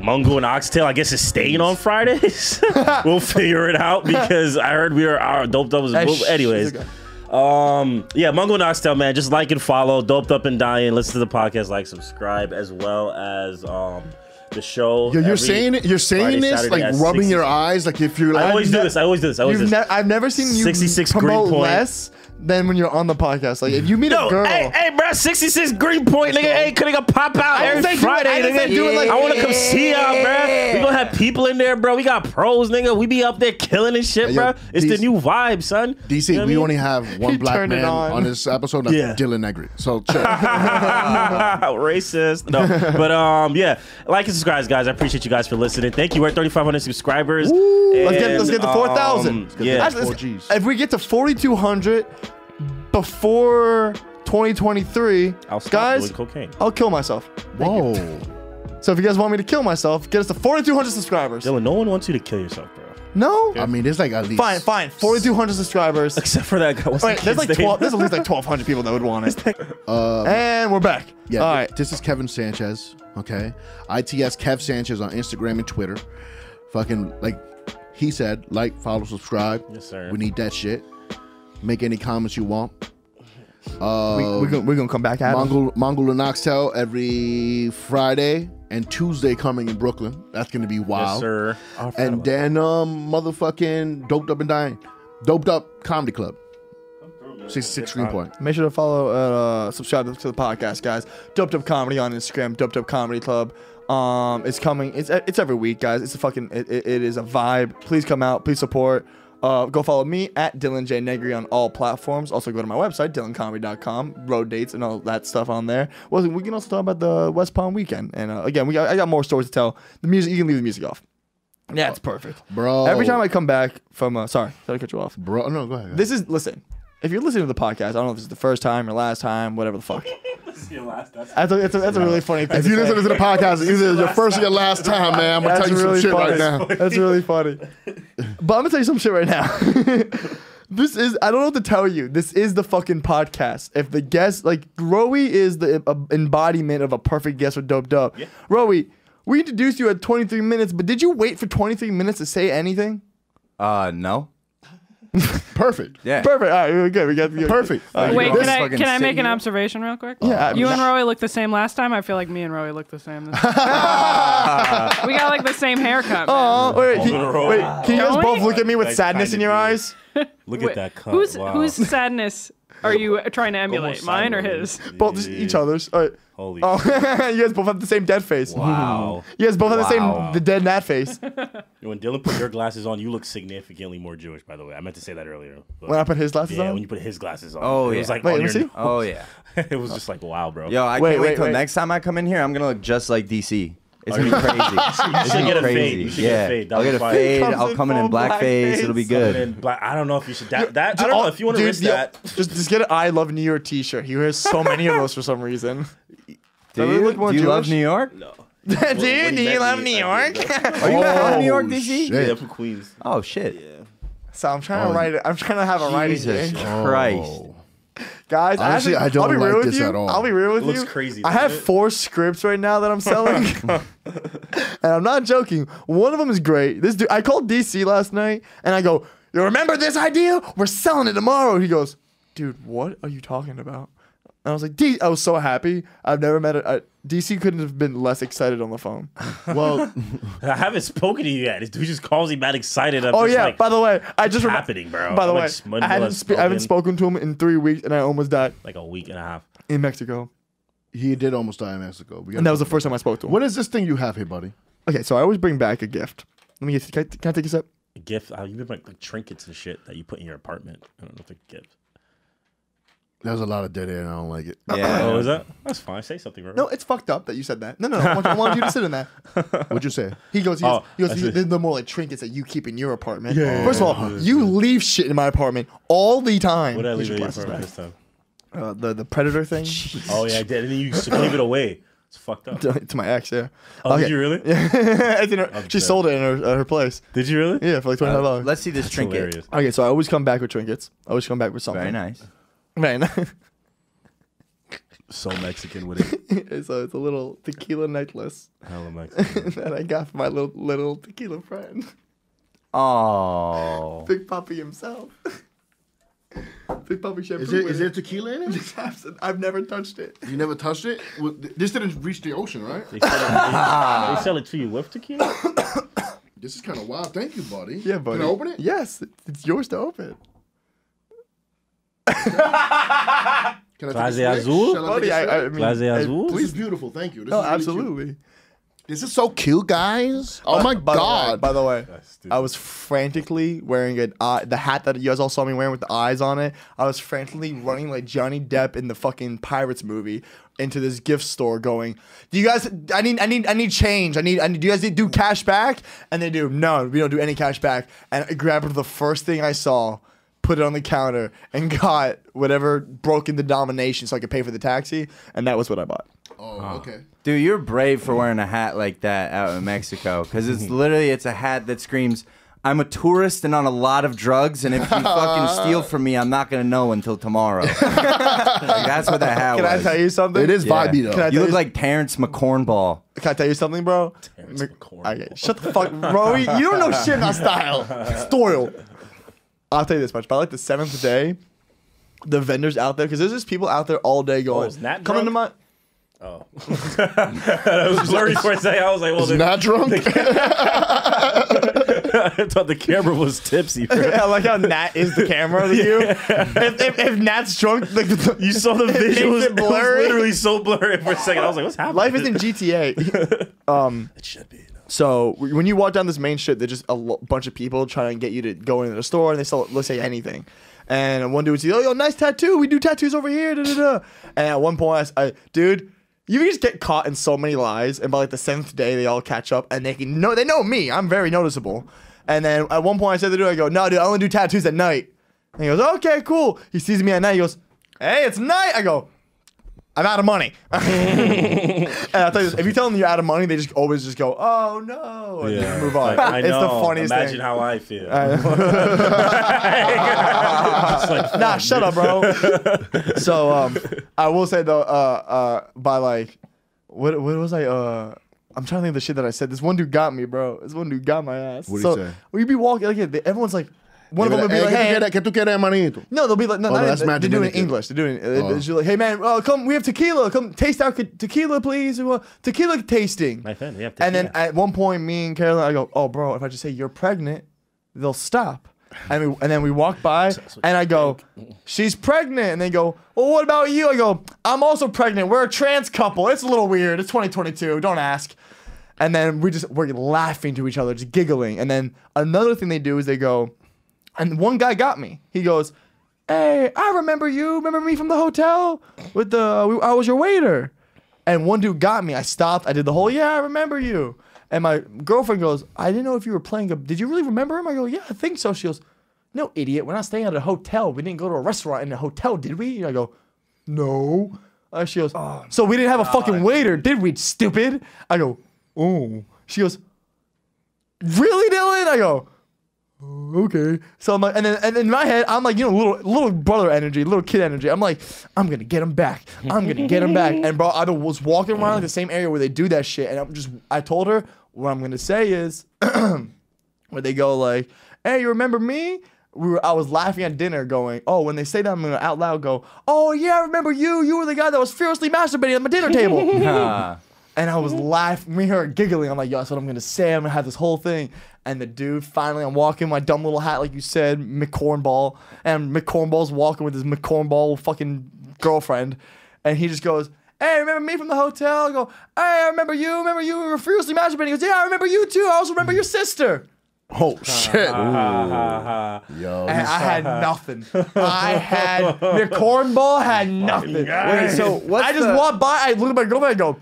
Mungo and Oxtail, I guess, is staying on Fridays. *laughs* we'll figure it out because I heard we are our doped up was. Well, anyways, um, yeah, Mungo and Oxtail, man, just like and follow. Doped up and dying. Listen to the podcast, like, subscribe, as well as um the show. Yo, you're saying it. You're saying Friday, this Saturday like rubbing 6. your eyes, like if you're like. I always do this. I always do this. I always. You've this. ne- I've never seen you 66 green promote point. Less than when you're on the podcast. Like if you meet a girl. hey, hey, bro, 66 Greenpoint, nigga. Hey, could nigga pop out I didn't every say do it- Friday, I didn't nigga? say like- I want to come see y'all, bro. We gonna have people in there, bro. We got pros, nigga. We be up there killing and shit, Hey, yo, bro. It's the new vibe, son. DC, You know we mean? only have *laughs* one He black man on. on. this episode. That's Yeah. Dylan Negri. So chill. *laughs* racist. No, *laughs* but um, yeah, like and subscribe, guys. I appreciate you guys for listening. Thank you. We're at 3,500 subscribers. Let's get let's get to four thousand. um, yeah. 4Gs. if we get to forty two hundred before twenty twenty three, I'll stop guys, doing cocaine. I'll kill myself. Whoa. So if you guys want me to kill myself, get us to forty two hundred subscribers. Dylan, no one wants you to kill yourself, bro. No, I mean, there's like at least fine, fine, forty two hundred subscribers. Except for that guy. What's Wait, the there's like name? twelve. There's at least like twelve hundred people that would want it. *laughs* Uh, and we're back. Yeah, All right. this is Kevin Sanchez. Okay, ITS Kev Sanchez on Instagram and Twitter. Fucking like he said, like, follow, subscribe. Yes, sir. We need that shit. Make any comments you want. Uh, We, we're gonna we're gonna come back at Mongol Mongol and Oxtail every Friday and Tuesday coming in Brooklyn. That's gonna be wild. Yes, sir. Oh, And then um motherfucking doped up and dying, doped up comedy club. Sixty six Greenpoint. Make sure to follow, uh, subscribe to the podcast, guys. Doped Up Comedy on Instagram. Doped Up Comedy Club. Um, it's coming. It's it's every week, guys. It's a fucking. It, it, it is a vibe. Please come out. Please support. Uh, go follow me at Dylan J Negri on all platforms. Also go to my website dylancomedy.com. Road dates and all that stuff on there. Well, we can also talk about the West Palm weekend. And uh, again, we got, I got more stories to tell. The music you can leave the music off. Yeah, it's perfect, Bro. Every time I come back from uh, sorry, did I cut you off? Bro, no, go ahead. This is listen. If you're listening to the podcast, I don't know if this is the first time or last time, whatever the fuck. *laughs* That's your last. That's That's a, that's a, that's a really funny thing. if you listen to the podcast, either your first or your last time, man. I'm gonna that's tell you really some shit funny. right now. *laughs* That's really funny. But I'm gonna tell you some shit right now. *laughs* this is I don't know what to tell you. This is the fucking podcast. If the guest like Roey is the uh, embodiment of a perfect guest with dope dope. Yeah. Roey, we introduced you at 23 minutes, but did you wait for 23 minutes to say anything? Uh, no. *laughs* Perfect. Yeah. Perfect. All right, we're good. We got we got- Perfect. All right, Wait, go. can I fucking can I make an here. observation real quick? Yeah, I- You and Roy look the same last time. I feel like me and Roy look the same. This *laughs* *laughs* we got like the same haircut. man. Oh, wait, wait, can, wait, can you guys Don't both we? look at me with That sadness kinda in your do. eyes? Look Wait, at that cut. Whose wow. whose sadness are you trying to emulate? Almost Mine or sideways. his? Both just each other's. All right. Holy Oh, shit. *laughs* you guys both have the same dead face. Wow. You guys both have the same the dead Nat face. *laughs* When Dylan put your glasses on, you look significantly more Jewish, by the way. I meant to say that earlier. When I put his glasses yeah, on. when you put his glasses on. Oh, it was like Wait, on let me see. Oh yeah. *laughs* it was just like wow, bro. Yo, I Wait, can't wait wait, till wait. next time I come in here. I'm gonna look just like DC. It's gonna be crazy. *laughs* It's should gonna be get a crazy. fade. You should get a yeah. fade. That I'll get a fire. fade. I'll come in in full blackface. It'll be good. Black, I don't know if you should. That, that I don't know if you want to Dude, risk yo, that. Just just get an I love New York T-shirt. He wears so many of those for some reason. Do you, look more do you love New York? No. *laughs* do What you, do you love New I York? did Are you from New York, Oh, DC? shit. Yeah, from Queens. Oh shit. Yeah. so I'm trying to oh, write it. I'm trying to have a writing Jesus day. Christ. Guys, Honestly, actually, I don't I'll be like real with this you. at all. I'll be real with It looks you. crazy, I have it? four scripts right now that I'm selling, *laughs* and I'm not joking. One of them is great. This dude, I called DC last night, and I go, "You remember this idea? We're selling it tomorrow." He goes, "Dude, what are you talking about?" And I was like, D, I was so happy. I've never met a, a DC couldn't have been less excited on the phone. *laughs* Well, *laughs* I haven't spoken to you yet. This dude just calls me mad excited. I'm Oh yeah. like, by the way, I just remem- happening, bro? By the I'm way, like, I hadn't has I haven't spoken spoken to him in three weeks, and I almost died like a week and a half. in Mexico. he did almost die in Mexico. We And that was the first time I spoke to him. What is this thing you have here, buddy? Okay, so I always bring back a gift. Let me get. Can I, can I take a sip? A gift. Uh, you have like, like trinkets and shit that you put in your apartment. I don't know if it's a gift. There's a lot of dead air, and I don't like it. Yeah. Oh, is that? *laughs* That's fine. Say something, bro. No, it's fucked up that you said that. No, no, no. I want, I want you to sit in that. *laughs* What'd you say? He goes, he goes, Oh, he goes I he, see. they're more like trinkets that you keep in your apartment. Yeah. First of all, you leave shit in my apartment all the time. What did I leave your in your apartment this time? Uh, the the predator thing Oh yeah, I did. And then you used to it away. It's fucked up. to, *laughs* to my ex. Yeah. Oh, Okay. did you really? It's in her- she dead. sold it in her, uh, her place. Did you really? Yeah, for like twenty five Uh, dollars. let's see this That's trinket. hilarious. Okay, so I always come back with trinkets. I always come back with something. Very nice. Man, *laughs* So Mexican with it. *laughs* it's a it's a little tequila necklace Hella *laughs* Mexican. that I got for my little little tequila friend, Oh. Big Puppy himself. Big Puppy shampoo. Is it with is there tequila in it? it? I've never touched it. You never touched it. Well, This didn't reach the ocean, right? They sell, it, they sell it to you with tequila. *coughs* This is kind of wild. Thank you, buddy. Yeah, buddy. Can I open it? Yes, it's yours to open. *laughs* Can I Clase take a swig? Azul? Shall I Buddy, take a I, I mean, Clase I- Azul? This Please, is beautiful. Thank you. This no, is really absolutely. cute. This is so cute, guys. Oh my By the way- god. by the way. I was frantically wearing it. eye, the hat that you guys all saw me wearing with the eyes on it. I was frantically running like Johnny Depp in the fucking Pirates movie into this gift store, going, "Do you guys? I need, I need, I need change. I need, I need. Do you guys need, do cash back?" And they do. No, we don't do any cash back. And I grabbed the first thing I saw. Put it on the counter and got whatever broke in the denomination so I could pay for the taxi, and that was what I bought. oh, okay. Dude, you're brave for wearing a hat like that out in Mexico because it's *laughs* literally it's a hat that screams, "I'm a tourist and on a lot of drugs, and if you fucking *laughs* steal from me, I'm not gonna know until tomorrow." *laughs* Like, that's what that hat Can I tell you something? It is Yeah. vibey though. Can I You look you- like Terrence McCornball. Can I tell you something, bro? Terrence Mc- McCormick. Okay, shut the fuck, bro. You don't know shit about style. Style. I'll tell you this much. By like the seventh day, the vendors out there, because there's just people out there all day going, is Nat come into my. Oh. *laughs* it was blurry for a second. I was like, well, Is the, not drunk. *laughs* I thought the camera was tipsy. bro. *laughs* I like how Nat is the camera to you. if, if, if Nat's drunk, like, the, You saw the It makes visuals. it It was blurry. literally so blurry for a second. I was like, what's happening? life isn't GTA. um, It should be. So when you walk down this main strip, there's just a bunch of people trying to get you to go into the store, and they sell let's say anything. And one dude would say, "Oh, yo, nice tattoo. We do tattoos over here." Da, da, da. And at one point, I, I- dude, you can just get caught in so many lies, and by like the seventh day, they all catch up, and they can know they know me. I'm very noticeable. And then at one point, I said to the dude, "I go, no, dude, I only do tattoos at night." And he goes, "Okay, cool." He sees me at night. He goes, "Hey, it's night." I go, I'm out of money. *laughs* *laughs* and I'll tell you this, if you tell them you're out of money, they just always just go, oh no, and just move on. Like, I *laughs* it's know. the funniest thing. Imagine thing. how I feel. nah, shut up, bro. so um, I will say though, uh, uh, by like, what what was I? Uh, I'm trying to think of the shit that I said. This one dude got me, bro. This one dude got my ass. What'd he so say? we be walking like everyone's like, one of them would be like, hey. ¿Qué tú quieres, manito? No, they'll be like, no, Oh, not no, that's Matt they're doing it in English. They're doing it. Oh. It's like, hey man, uh, come, we have tequila. Come taste our tequila, please. We want Tequila tasting. My friend, we have And then at one point, me and Carolyn, I go, "Oh, bro, if I just say you're pregnant, they'll stop." And we, and then we walk by, *laughs* and I go, "She's pregnant," and they go, "Well, what about you?" I go, "I'm also pregnant. We're a trans couple. It's a little weird. It's 2022. Don't ask." And then we just we're laughing to each other, just giggling. And then another thing they do is they go, and one guy got me. He goes, "Hey, I remember you. Remember me from the hotel with the I was your waiter." And one dude got me. I stopped. I did the whole, "Yeah, I remember you." And my girlfriend goes, "I didn't know if you were playing a Did you really remember him?" I go, "Yeah, I think so." She goes, "No, idiot. We're not staying at a hotel. We didn't go to a restaurant in a hotel, did we?" I go, "No." Uh, she goes, "So we didn't have a fucking waiter, did we, stupid?" I go, "Oh." She goes, "Really, Dylan?" I go, okay. So I'm like, and then and in my head, I'm like, you know, little little brother energy, little kid energy. I'm like, I'm gonna get him back. I'm gonna get him back. And bro, I was walking around like the same area where they do that shit, and I'm just, I told her what I'm gonna say is, *clears throat* where they go like, hey, you remember me? We were, I was laughing at dinner, going, "Oh, when they say that, I'm gonna out loud go, oh yeah, I remember you. You were the guy that was fiercely masturbating at my dinner table." *laughs* And I was mm-hmm. laughing, me and her giggling. I'm like, yo, that's what I'm gonna say. I'm gonna have this whole thing. And the dude finally, I'm walking my dumb little hat, like you said, McCornball. And McCornball's walking with his McCornball fucking girlfriend. And he just goes, Hey, remember me from the hotel? I go, Hey, I remember you. Remember you? We were furiously masturbating. He goes, Yeah, I remember you too. I also remember your sister. Oh shit! Yo, And I had *laughs* nothing. I had the cornball had nothing. Wait, so what's I just the- walked by. I look at my girlfriend. and go,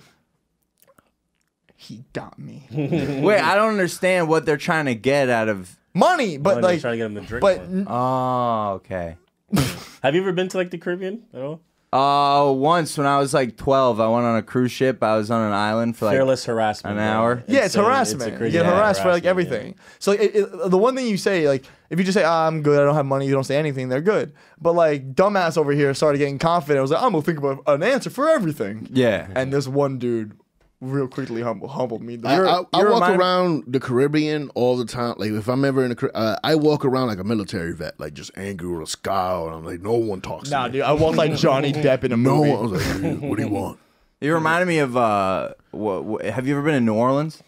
he got me Wait, I don't understand what they're trying to get out of. money, but Money, like, trying to get him to drink but more. Oh, okay. *laughs* Have you ever been to like the Caribbean at all? Uh, once when I was like 12, I went on a cruise ship. I was on an island for like Fearless harassment. an bro. hour? yeah, it's a- harassment. a you get harassed for like harassment, yeah. everything. So it, it, the one thing you say, like, if you just say, ah, "I'm good, I don't have money," you don't say anything, they're good. But like, dumbass over here started getting confident. I was like, "I'm gonna think about an answer for everything." Yeah. And this one dude, real quickly humble, humbled me. I, You're- I, I you're walk remind- around the Caribbean all the time. Like if I'm ever in the, uh, I walk around like a military vet, like just angry with a scowl, and I'm like, no one talks Nah, to me. dude, I walked like Johnny *laughs* Depp in a No movie. one. I was like, "Dude, what do you *laughs* want? You reminded me of uh, what, what, have you ever been in New Orleans?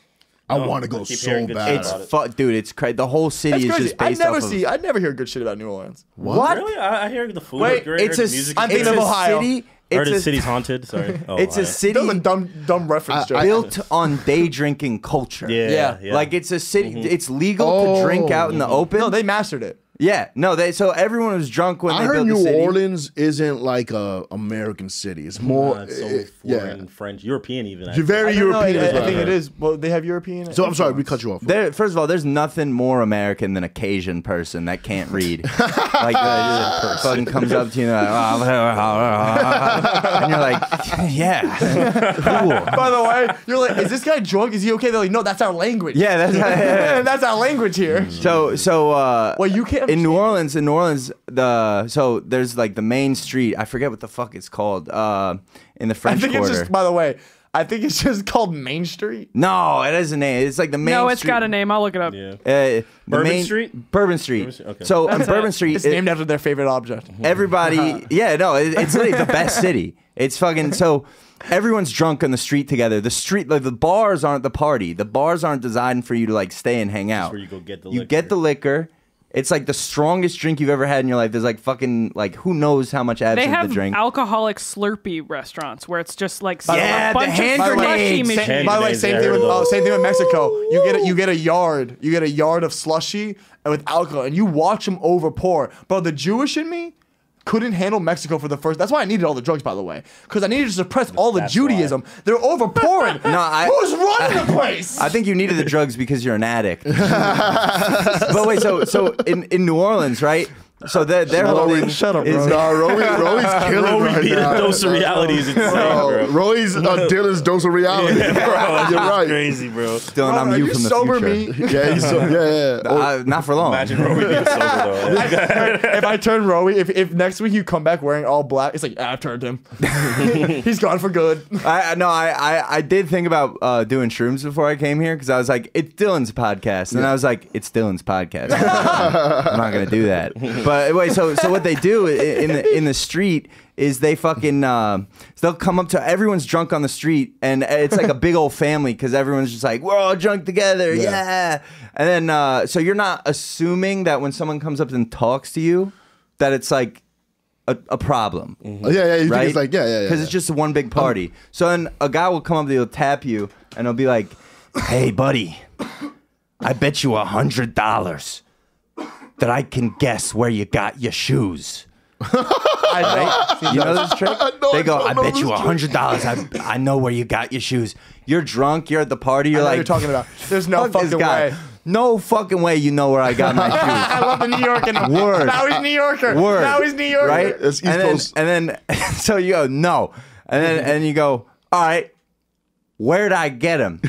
I want to go so bad. It's about it. fu- dude. It's crazy. The whole city is crazy. just I never off see. Of, I never hear good shit about New Orleans. what? Really? I, I hear the food Wait, great. It's heard a the music I'm thinking of Ohio. city. Heard It's the a city's haunted. Sorry. *laughs* Oh, It's a city That was a dumb, dumb reference joke. built on day drinking culture. Yeah, Yeah. yeah. Like it's a city. Mm-hmm. It's legal to drink out in the open. no, they mastered it. Yeah, no, they. So everyone was drunk when I they heard built New the city. Orleans isn't like a American city. It's more, Nah, it's so eh, foreign, yeah, French, European even. I you're very I don't know, European. I, as I well. think it is. Well, they have European. So I'm sorry, we cut you off. There, first of all, there's nothing more American than a Cajun person that can't read. *laughs* like, uh, just fucking comes up to you and, like, and you're like, *laughs* yeah, cool. *laughs* By the way, you're like, is this guy drunk? Is he okay? They're like, no, that's our language. Yeah, that's that's our language here. so so. uh Well, you can't. In New Orleans, in New Orleans, the so there's like the main street. I forget what the fuck it's called. Uh, in the French I think Quarter. it's just. By the way, I think it's just called Main Street. no, it has a name. It's like the main. No, it's street. got a name. I'll look it up. Yeah. Uh, Bourbon main- Street? Bourbon Street. Okay. So on That's *laughs* Bourbon it. Street, It's it- named after their favorite object. everybody. *laughs* *laughs* yeah, no, it, it's literally the best city. It's fucking so. Everyone's drunk on the street together. The street, like the bars aren't the party. The bars aren't designed for you to like stay and hang out. where you go get the You liquor. get the liquor. It's like the strongest drink you've ever had in your life. There's like fucking like who knows how much They absinthe have to drink. alcoholic Slurpee restaurants where it's just like Yeah, a the bunch hand of slushy machines. Hand By the way, grenades, same thing with oh, same thing with Mexico. You get a, you get a yard, you get a yard of slushy and with alcohol, and you watch them over pour. Bro, the Jewish in me couldn't handle Mexico for the first. That's why I needed all the drugs, by the way, because I needed to suppress all the That's Judaism. They're overpouring. *laughs* No, I- Who's running the place? I think you needed the drugs because you're an addict. *laughs* but wait, so so in, in New Orleans, right? So they're they're Shut up, holding. shut up, is- bro. Nah, Roey, *laughs* Roey's killing Bro, we right beat now. a dose of reality is insane, Bro, bro. Roy's uh, Dylan's dose of reality. *laughs* Bro, You're right. Crazy, bro. Dylan, I'm you you from the sober future. me? *laughs* Yeah, he's so, yeah, yeah. Oh, Uh, not for long. Imagine Rory being sober though. if I turn Roey, if, if next week you come back wearing all black, it's like ah, I turned him. He's gone for good. I I- no, I, I I did think about uh, doing shrooms before I came here because I was like, it's Dylan's podcast, and I was like, it's Dylan's podcast. I'm not gonna do that. But wait, so so what they do in the in the street is they fucking uh, they'll come up to everyone's drunk on the street, and it's like a big old family because everyone's just like we're all drunk together, yeah. And then uh, so you're not assuming that when someone comes up and talks to you, that it's like a, a problem yeah, yeah. Think right? it's like, yeah, yeah, yeah. Because it's just one big party. so then a guy will come up, he'll tap you, and he'll be like, "Hey, buddy, I bet you a hundred dollars that I can guess where you got your shoes." *laughs* I know. You know this trick? *laughs* No, they go, don't "I bet you a hundred dollars. I I know where you got your shoes. You're drunk. You're at the party. You're I like, what you're talking about. There's no Fuck fucking way. No fucking way. You know where I got my *laughs* shoes. I love the New York and Word. Now he's New Yorker. Word. Now he's New Yorker. right? It's East and then, Coast. and then so you go no, and then and you go all right. Where'd I get them?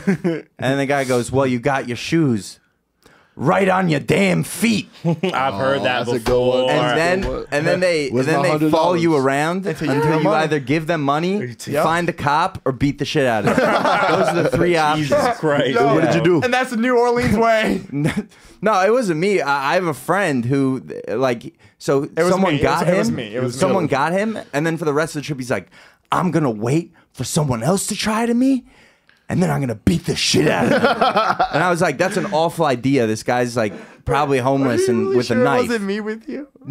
and the guy goes, "Well, you got your shoes right on your damn feet." *laughs* I've heard that oh, that's a good before. one. And then what? and then they and then they follow you around Until until you you, give them money. either give them money, Yep. find the cop, or beat the shit out of them. *laughs* Those are the three options. Jesus Christ. Yo, What did you do? And that's the New Orleans way. *laughs* no, it wasn't me. I, I have a friend who, like, so was someone me. It got was- it was me. It was me. someone got him, and then for the rest of the trip, he's like, "I'm gonna wait for someone else to try to me, and then I'm gonna beat the shit out of him. and I was like, that's an awful idea. This guy's like probably homeless and really with sure a It knife. wasn't me with you. *laughs*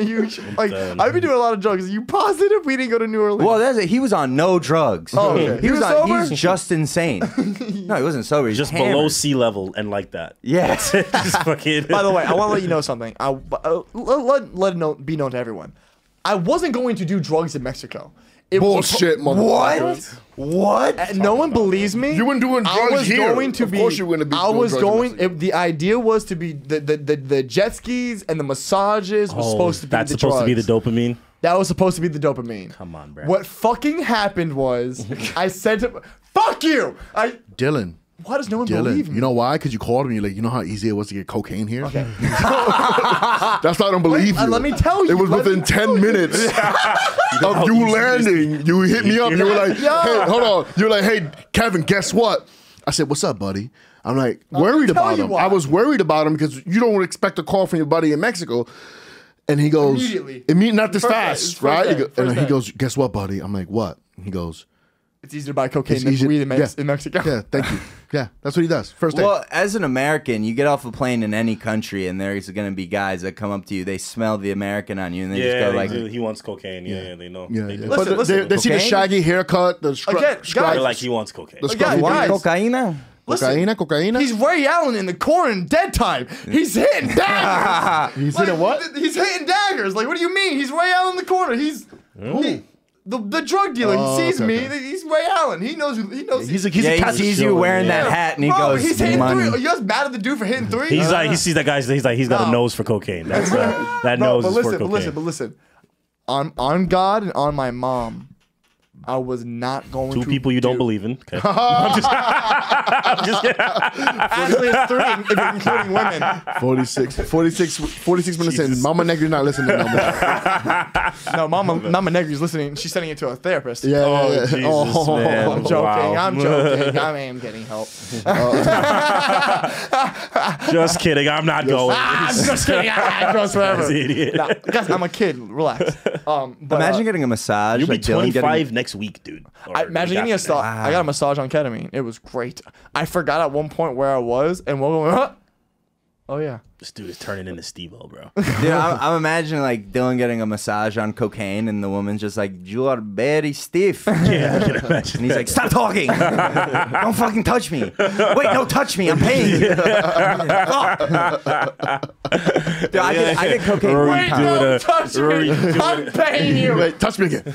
you like I've been doing a lot of drugs. You positive we didn't go to New Orleans? Well, that's it. He was on no drugs. Oh, okay. He, He was, was on. sober? He's just insane. *laughs* no, he wasn't sober. He's Just hammered. below sea level and like that. Yeah. *laughs* Fucking. By the way, I want to let you know something. I uh, let let, let it know, be known to everyone. I wasn't going to do drugs in Mexico. It was- Bullshit, motherfucker. What? Uh, No one believes me. You weren't doing I drugs was here. going to Of be. course you were gonna be I doing was drugs going. It, the idea was to be the the, the, the jet skis and the massages was Oh, supposed to be that's the supposed to be the dopamine. That was supposed to be the dopamine. Come on, bro. What fucking happened was *laughs* I said to fuck you. I Dylan. Why does no one believe Dylan, me? you know why? Because you called me. You're like, you know how easy it was to get cocaine here. Okay. *laughs* That's why I don't believe uh, you. let me tell you, It was let within me ten minutes *laughs* *laughs* of you landing. You hit me up. You were like, Yeah. hey, hold on. You're like, hey, Kevin, guess what? I said, what's up, buddy? I'm like worried about him. why. I was worried about him because you don't expect a call from your buddy in Mexico. And he goes, Immediately. Imme- not this First fast, right? day, He go- first and he goes, guess what, buddy? I'm like, what? He goes, It's easier to buy cocaine It's than easy- weed in, Mex- yeah. in Mexico. yeah, thank you. Yeah, that's what he does. First day. Well, as an American, you get off a plane in any country, and there's going to be guys that come up to you. They smell the American on you, and they just go they like, do. he wants cocaine. Yeah, yeah, they know. Yeah, They yeah. do. but Listen, they- listen. they, they see the shaggy haircut, the scru- Again, scru- guys. They're like he wants cocaine. the Again, scruffy "Want guys. cocaine?" Listen, Cocaina, cocaina. He's Ray Allen in the corner in dead time. He's hitting *laughs* daggers. He's Like, hitting what? He's hitting daggers. Like, what do you mean? He's Ray Allen in the corner. He's he- the the drug dealer. Oh, he sees okay, me. okay. He's Ray Allen. He knows. Who, he knows. He's a he's yeah, a he sees you wearing that hat, and he Bro, goes, he's hitting "Money." three. Are you guys mad at the dude for hitting three? He's like he sees that guy's. He's like he's got No. a nose for cocaine. That's uh, *laughs* that no, nose but is listen, for but cocaine. listen, but listen. On on God and on my mom, I was not going Two to. people you don't believe in. Okay. *laughs* *laughs* I'm just, *laughs* I'm just kidding. Actually, it's three, if you're including women. 46, 46, 46 minutes in. Mama Negri's not listening no more. No, Mama, Mama Negri's listening. She's sending it to a therapist. Yeah, Oh, yeah, yeah. Jesus, Oh, man. I'm joking. Wow. I'm joking. I am getting help. Just kidding. I'm not going. Ah, I'm just kidding. Gross forever. This idiot. Nah, guys, I'm a kid. Relax. Um, but, Imagine uh, getting a massage. You'll be like Dylan 25 getting- next week, dude. I, imagine week getting a massage. next. I got a massage on ketamine. It was great. I forgot at one point where I was, and one went, *laughs* huh? Oh yeah. This dude is turning into Steve-O, bro. *laughs* Dude, I'm, I'm imagining like Dylan getting a massage on cocaine, and the woman's just like, "You are very stiff," *laughs* yeah, I can imagine. he's like, "Stop talking! *laughs* Don't fucking touch me! Wait, no, touch me! I'm paying you." Fuck. Dude, I get, I get cocaine Rory one Wait, time. doing no, a- touch Rory me. doing I'm paying you. Wait, touch me again. Rory,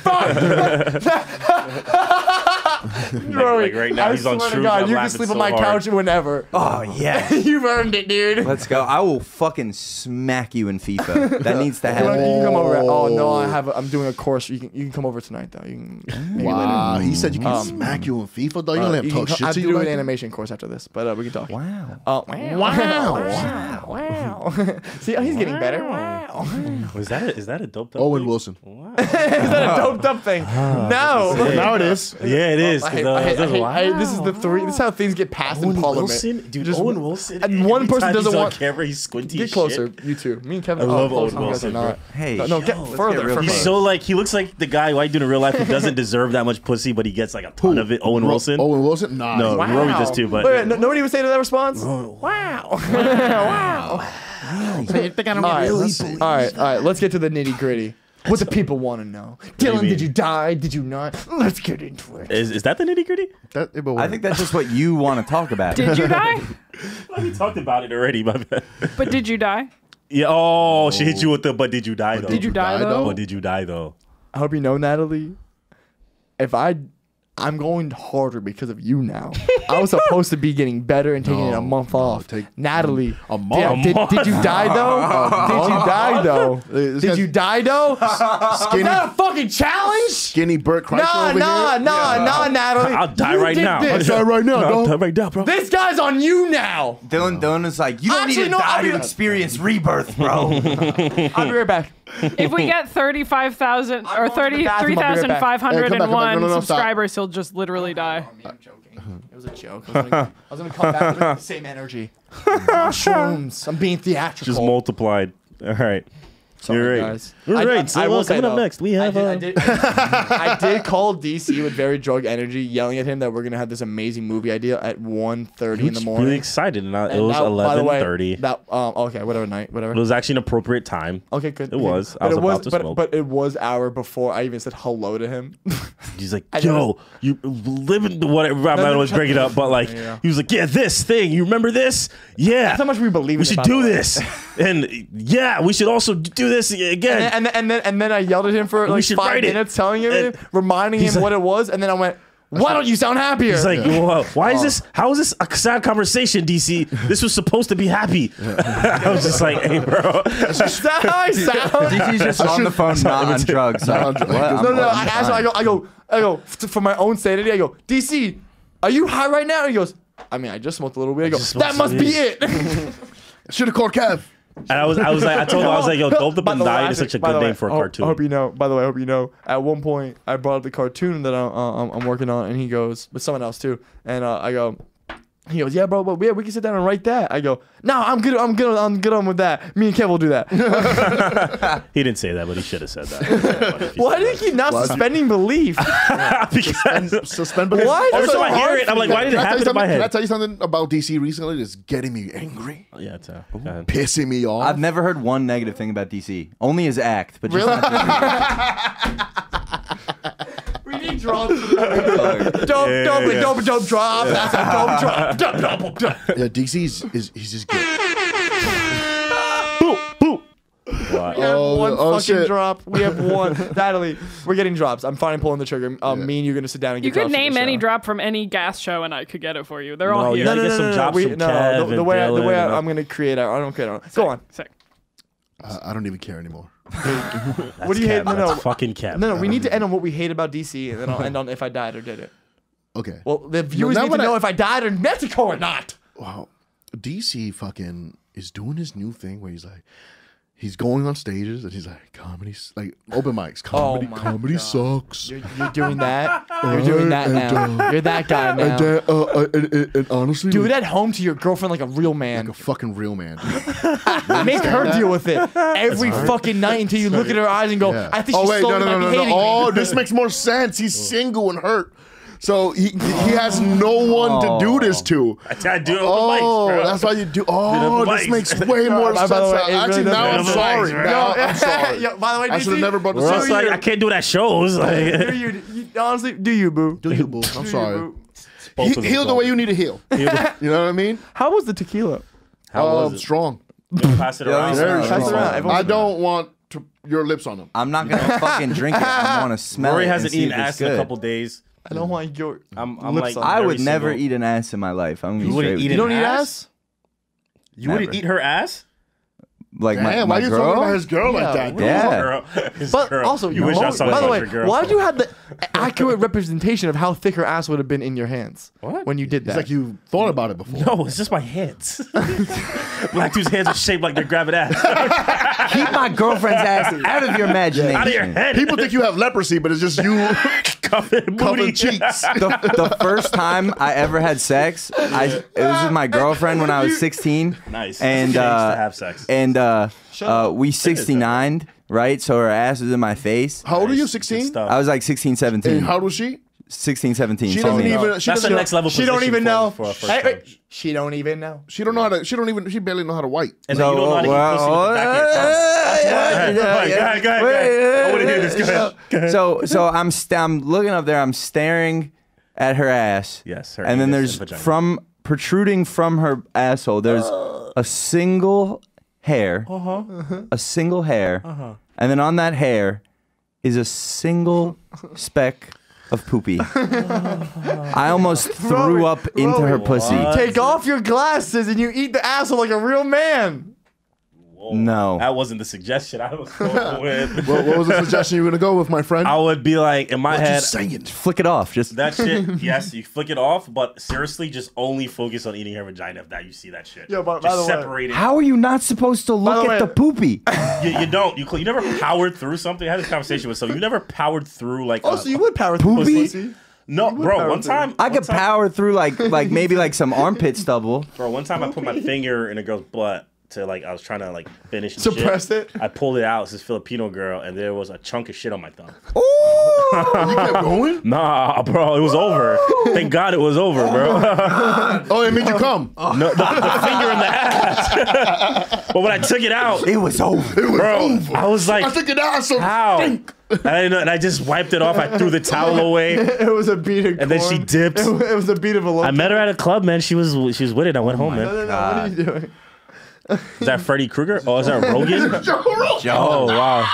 like right now, I he's on swear to shrooms, God, I'm you can laughing sleep on so my hard. couch whenever. Oh yeah, *laughs* You've earned it, dude. let's go. I will fucking smack you in FIFA. *laughs* That needs to You, know, happen. you can come over. Oh no, I have. A, I'm doing a course. You can. You can come over tonight though. You can. Maybe Wow, later. he said you can Um, smack you in FIFA, though. You Uh, don't have you to can talk co- I shit have to to you do like an that? animation course after this, but uh, we can talk. Wow. Oh *laughs* wow! Wow! Wow! See, oh, he's getting better. Wow! Was that a, is that a dope? Owen Wilson. Wow. Is that a doped up thing? no. Now it is. Yeah, it is. I hate, 'cause, I uh, hate, I hate, wild. I this is the three. This is how things get passed in Owen Parliament. Wilson, dude. Just- Owen Wilson. and one person doesn't he's want- camera. He's squinty. Get closer, shit. you two. Me and Kevin. I oh, love close, Owen you guys are Wilson, not. Hey, no, no, yo, get further get from. He's so like he looks like the guy white dude in real life who doesn't *laughs* deserve that much pussy, but he gets like a ton of it. Owen Wilson. Owen Wilson? Nah. No. Wow. Rory does too, but- wait, wait, no, nobody would say to that response. *laughs* Wow! wow! So you think I don't All right, get let's- all right, all right. Let's get to the nitty gritty. What the people want to know. Dylan, mean? did you die? Did you not? Let's get into it. Is, is that the nitty gritty? That, I think that's just what you *laughs* want to talk about. Did you die? *laughs* We talked about it already. My bad. But did you die? Yeah. Oh, she hit you with the. But did you die though? Did you die die, though? But did you die though? I hope you know, Natalie. If I, I'm going harder because of you now. I was supposed to be getting better and taking it a month no, off. take- Natalie, a month? Did, did, did you die though? *laughs* did *laughs* you die though? This Did you die though? Is Skinny, that a fucking challenge? skinny Bert Kreischer Nah, over nah, here? nah, nah, Natalie. I'll die You right did now. this. Die right now, I'll dog. die right now, bro. This guy's on you now. Dylan Dylan is like, you don't Actually, need to no, die to experience rebirth, bro. *laughs* I'll be right back. If we get 35,000 or going to the bathroom, I'll be right back. Hey, come back, come back. 33,501 No, no, no, stop. subscribers, he'll just literally oh, die. I'm joking. It was a joke. I was gonna, I was gonna come back with the same energy. *laughs* Mushrooms. I'm being theatrical. Just multiplied. All right. Sorry, You're right. guys. All I- right, I- so I will uh, say, coming up though, next, we have, I uh, did, I, *laughs* did, I did call DC with very drug energy, yelling at him that we're gonna have this amazing movie idea at 1.30 in the morning. Really excited, and I, it And was that- by the way, eleven thirty. That um, okay, whatever night, whatever. It was actually an appropriate time. Okay, good. It okay. was. I But was it was, about to but, smoke. but it was hour before I even said hello to him. *laughs* He's like, *laughs* yo, noticed- you living the whatever. I No, might no, always break it up, but like, Yeah. he was like, yeah, this thing. You remember this? Yeah. That's how much we believe we should do this. and yeah, we should also do this again. and, then, and then and then I yelled at him for like five write it. minutes, telling him, And reminding him like- what it was, and then I went, "Why don't you sound happier?" He's like, "Whoa, why Oh. is this? How is this a sad conversation, DC? This was supposed to be happy." *laughs* I was just like, "Hey, bro." "Is that how I *laughs* sound?" DC's just on the phone, not on drugs. Not on drugs. No, no, no. I'm asked him. I go, I go, I go. For my own sanity, I go. DC, are you high right now? And he goes. I mean, I just smoked a little weed. I go. That must be it. *laughs* Should have called Kev. And I was, I was like, I told him, I was like, "Yo, *laughs* Dope the Bandai is such a good way, name for a cartoon." I hope you know. By the way, I hope you know. At one point, I brought up the cartoon that I'm, uh, I'm, I'm working on, and he goes, with someone else too. And uh, I go, he goes, yeah, bro, but yeah, we can sit down and write that. I go, no, I'm good. I'm good. I'm good on with that. Me and Kev will do that. *laughs* He didn't say that, but he should have said that. Why do you keep not suspending belief? *laughs* because Suspend belief. Why is it every so time I hear it, I'm like, "Why did it Can I tell happen you in my something- Can I tell you something about DC recently that's getting me angry, Yeah, it's uh, pissing me off? I've never heard one negative thing about DC. Only his act, but just Really? not *laughs* We need drops. Dope, dope, yeah. dope, dope drop. That's a dope drop. Dope, dope, dope. yeah, DC's is he's just good. *laughs* What? We have Oh, one oh, fucking shit. drop. We have *laughs* one. Natalie, we're getting drops. I'm finally pulling the trigger. Um, Me and you're gonna sit down and get. You get could name any drop from any gas show, and I could get it for you. They're No, all you here. gotta get some drops we, from no, the, the way I, the way I, I'm gonna create. I, I don't care. Go on. Sick. Uh, I don't even care anymore. What do you hate? No, no, fucking Kev. no, no. We need to end on what we hate about DC, and then I'll end on if I died or did it. Okay. Well, the viewers now need to when I- know if I died in Mexico or not. wow, DC fucking is doing his new thing where he's like, he's going on stages and he's like, comedy, like open mics, *laughs* comedy, Oh comedy God. sucks. You're, you're doing that. *laughs* You're doing that now. You're that guy And, now. then, uh, uh, and, and, and honestly, Do like, it at home to your girlfriend like a real man. like a fucking real man. *laughs* Make her deal with it every fucking night until you look at her eyes and go, Yeah. I think oh she's wait, no, slowly no, no, might no, be no. hating. Oh, this makes more sense. He's single and hurt, so he he has no one to do this to. I do it Oh, with mics, bro. that's why you do. Oh, open this mics. makes *laughs* way more sense. the way, it Actually, really now I'm does. sorry. Open mics, Now Yo, I'm *laughs* sorry. yo, by the way, I should have never brought this Or do else, up. like, I can't do that shows. do Like, you, you, honestly, do you, boo? Do you, boo? I'm you, sorry. boo? both He- of them heal the way you need to heal. *laughs* You know what I mean? How was the tequila? How Um, was it? strong. Pass it Yeah, around. very Pass it strong. around. Everyone- I don't want to, your lips on them. I'm not gonna fucking drink it. I want to smell Rory it. and hasn't see eaten if it's ass in a good. couple days. I don't want your. I'm, I'm Lips like, on. I very would never single. eat an ass in my life. I'm gonna You wouldn't straight eat with You an don't eat ass? ass? You wouldn't Never. eat her ass? Like my, Damn, my why you girl. talking about his girl Yeah, like that? we- Yeah. Girl. His But girl. also, you wish I saw by the way, girl. why did you have the accurate representation of how thick her ass would have been in your hands What? when you did that? It's like you thought about it before. No, it's just my hands. *laughs* Black dude's hands are shaped like they're grabbing ass. *laughs* Keep my girlfriend's ass *laughs* out of your imagination. Out of your head. People think you have leprosy, but it's just you Cuffing covered cheeks. the, the first time I ever had sex, I it was with my girlfriend when I was 16. Nice. And Changed to uh, have sex. and uh, uh, we 69, right? So her ass was in my face. How old are you? 16? stuff. I was like 16, 17. And how old was she? 16, 17. She doesn't me. even. She That's doesn't. the next level. she don't even for- know. For a Hey, time. hey, she don't even know. She don't know how to. She don't even. She barely know how to wipe. And then you don't know how to eat pussy with the back of your tongue. Yeah, yeah, Go ahead, yeah. go ahead, go ahead, go Wait. I wanna hear this. Go ahead. Go ahead. So so I'm st- I'm looking up there. I'm staring at her ass. Yes, her and then there's and from protruding from her asshole. There's a single hair. Uh-huh. A single hair. And then on that hair is a single speck of poopy. *laughs* I almost threw up into her pussy. What? Take off your glasses and you eat the asshole like a real man. Whoa. No. That wasn't the suggestion I was going *laughs* with. What, what was the suggestion you were gonna go with, my friend? I would be like, in my head, Just saying. Flick it off. Just that shit, *laughs* yes, you flick it off, but seriously, just only focus on eating her vagina if that you see that shit. Yeah, but just by the way- it. how are you not supposed to look the at the poopy? *laughs* You, you don't. You, you never powered through something. I had this conversation with someone. You never powered through like. Oh, a- so you would power through Poopy? pussy? no, bro. One time, I one could time- power through like like maybe like some armpit stubble. Bro, one time I put my finger in a girl's butt to like I was trying to like finish. and Suppress shit. it? I pulled it out. It's this Filipino girl, and there was a chunk of shit on my thumb. Oh, you kept *laughs* going? Nah, bro, it was over. Thank God it was over, bro. Oh, oh it made you *laughs* come. no, the, the finger in the ass. *laughs* but when I took it out, It was over. It was bro, over. I was like, I took it out. So how? And I, didn't know, and I just wiped it off. I threw the towel away. It was a beat of And then she corn. dipped. It, was a beat of a low. I met her at a club, man. She was she was with it. I went home, oh no, man. no, no, what are you doing? Is that Freddy Krueger? Oh, is that *laughs* Rogan? Oh wow.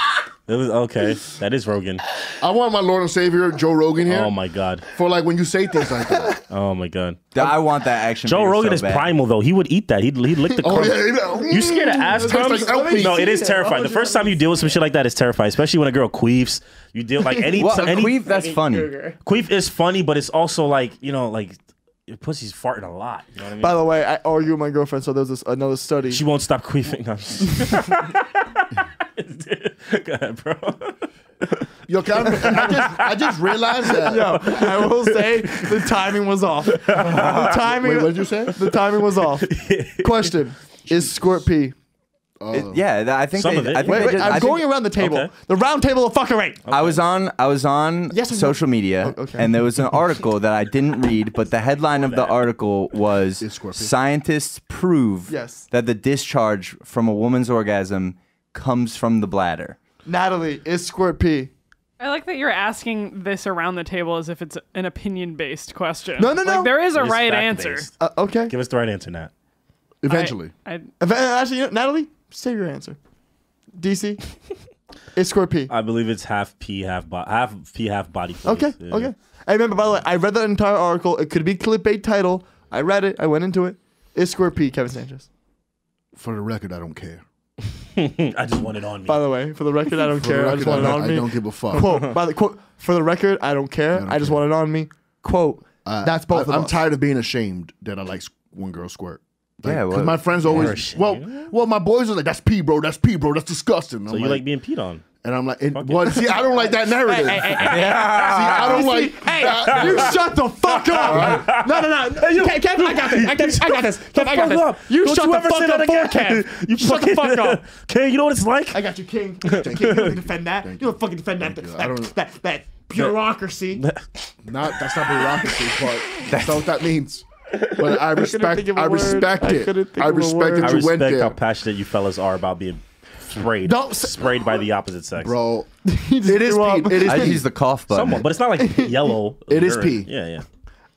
It was okay. That is Rogan. I want my Lord and Savior Joe Rogan here Oh my god. for like when you say things like that. *laughs* Oh my god. I want that action. Joe Rogan so is bad. primal though. He would eat that. He'd he'd lick the Oh crumb. yeah, yeah. You scared of ass crumbs? like no, it is Yeah, terrifying. The first time you deal with some shit like that is terrifying, especially when a girl queefs. You deal like any Well, a any queef, that's funny. queef is funny, but it's also like you know like your pussy's farting a lot. You know what I mean? By the way, I argue with my girlfriend, so there's this another study. she won't stop queefing. No. *laughs* Go ahead, bro. *laughs* Yo, can I, I just I just realized that. Yo, I will say the timing was off. The *laughs* timing. Wait, what did you say? The timing was off. Question: Is squirt pee? It- yeah, th- I think Some they, of it. I think Wait, they wait. just- I I'm think- going around the table. Okay. The round table of fuckery. I was on I was on Yes or no? social media O- okay. and there was an article that I didn't read, but the headline of the article was Scorpio. scientists prove Yes. that the discharge from a woman's orgasm comes from the bladder. Natalie, is squirt pee? I like that you're asking this around the table as if it's an opinion based question. No, no, no. Like, there is a It is right answer. fact-based. Uh, okay. Give us the right answer, Nat. Eventually, I, If- Actually, you know, Natalie, say your answer. DC, is *laughs* square P. I believe it's half P, half bo- half pee, half body. fluids. Okay, Yeah. okay. I remember, by the way, I read that entire article. It could be clickbait title. I read it. I went into it. Is square P. Kevin Sanchez? for the record, I don't care. *laughs* I just want it on me. By the way, for the record, I don't *laughs* For the care. I just record, want it on I me. I don't give a fuck. Quote, by the quote, for the record, I don't care. don't I just care. want it on me. Quote, I- that's both I, of I'm us. tired of being ashamed that I like one when girls squirt. Like, Yeah, 'cause well- my friends always. Well, well, my boys are like, "That's pee, bro. That's pee, bro. That's disgusting." so you like being peed on? And I'm like, Fuck well, see, I don't like that *laughs* narrative. See, I don't like. Hey, that- you shut the fuck up! No, no, no. Kev, Kev, I got this. I got this. I got this. Kev, I got Fuck up. this. You Don't shut you the fuck up again. Kev. *laughs* You shut the fuck up. *laughs* Okay, you know what it's like? I got you, King. You, King. You don't defend that. You don't fucking defend that. you. I That, that, that bureaucracy. Not that's not bureaucracy, but that's not what that means. But I *laughs* respect. think of a I word. respect I it. couldn't I respect word. that I you went respect how passionate you fellas are about being sprayed. Don't s- sprayed by the opposite sex. bro. *laughs* It is pee. It is I pee. use the cough button. Somewhat, but it's not like *laughs* yellow. It is urine. pee. Yeah, yeah.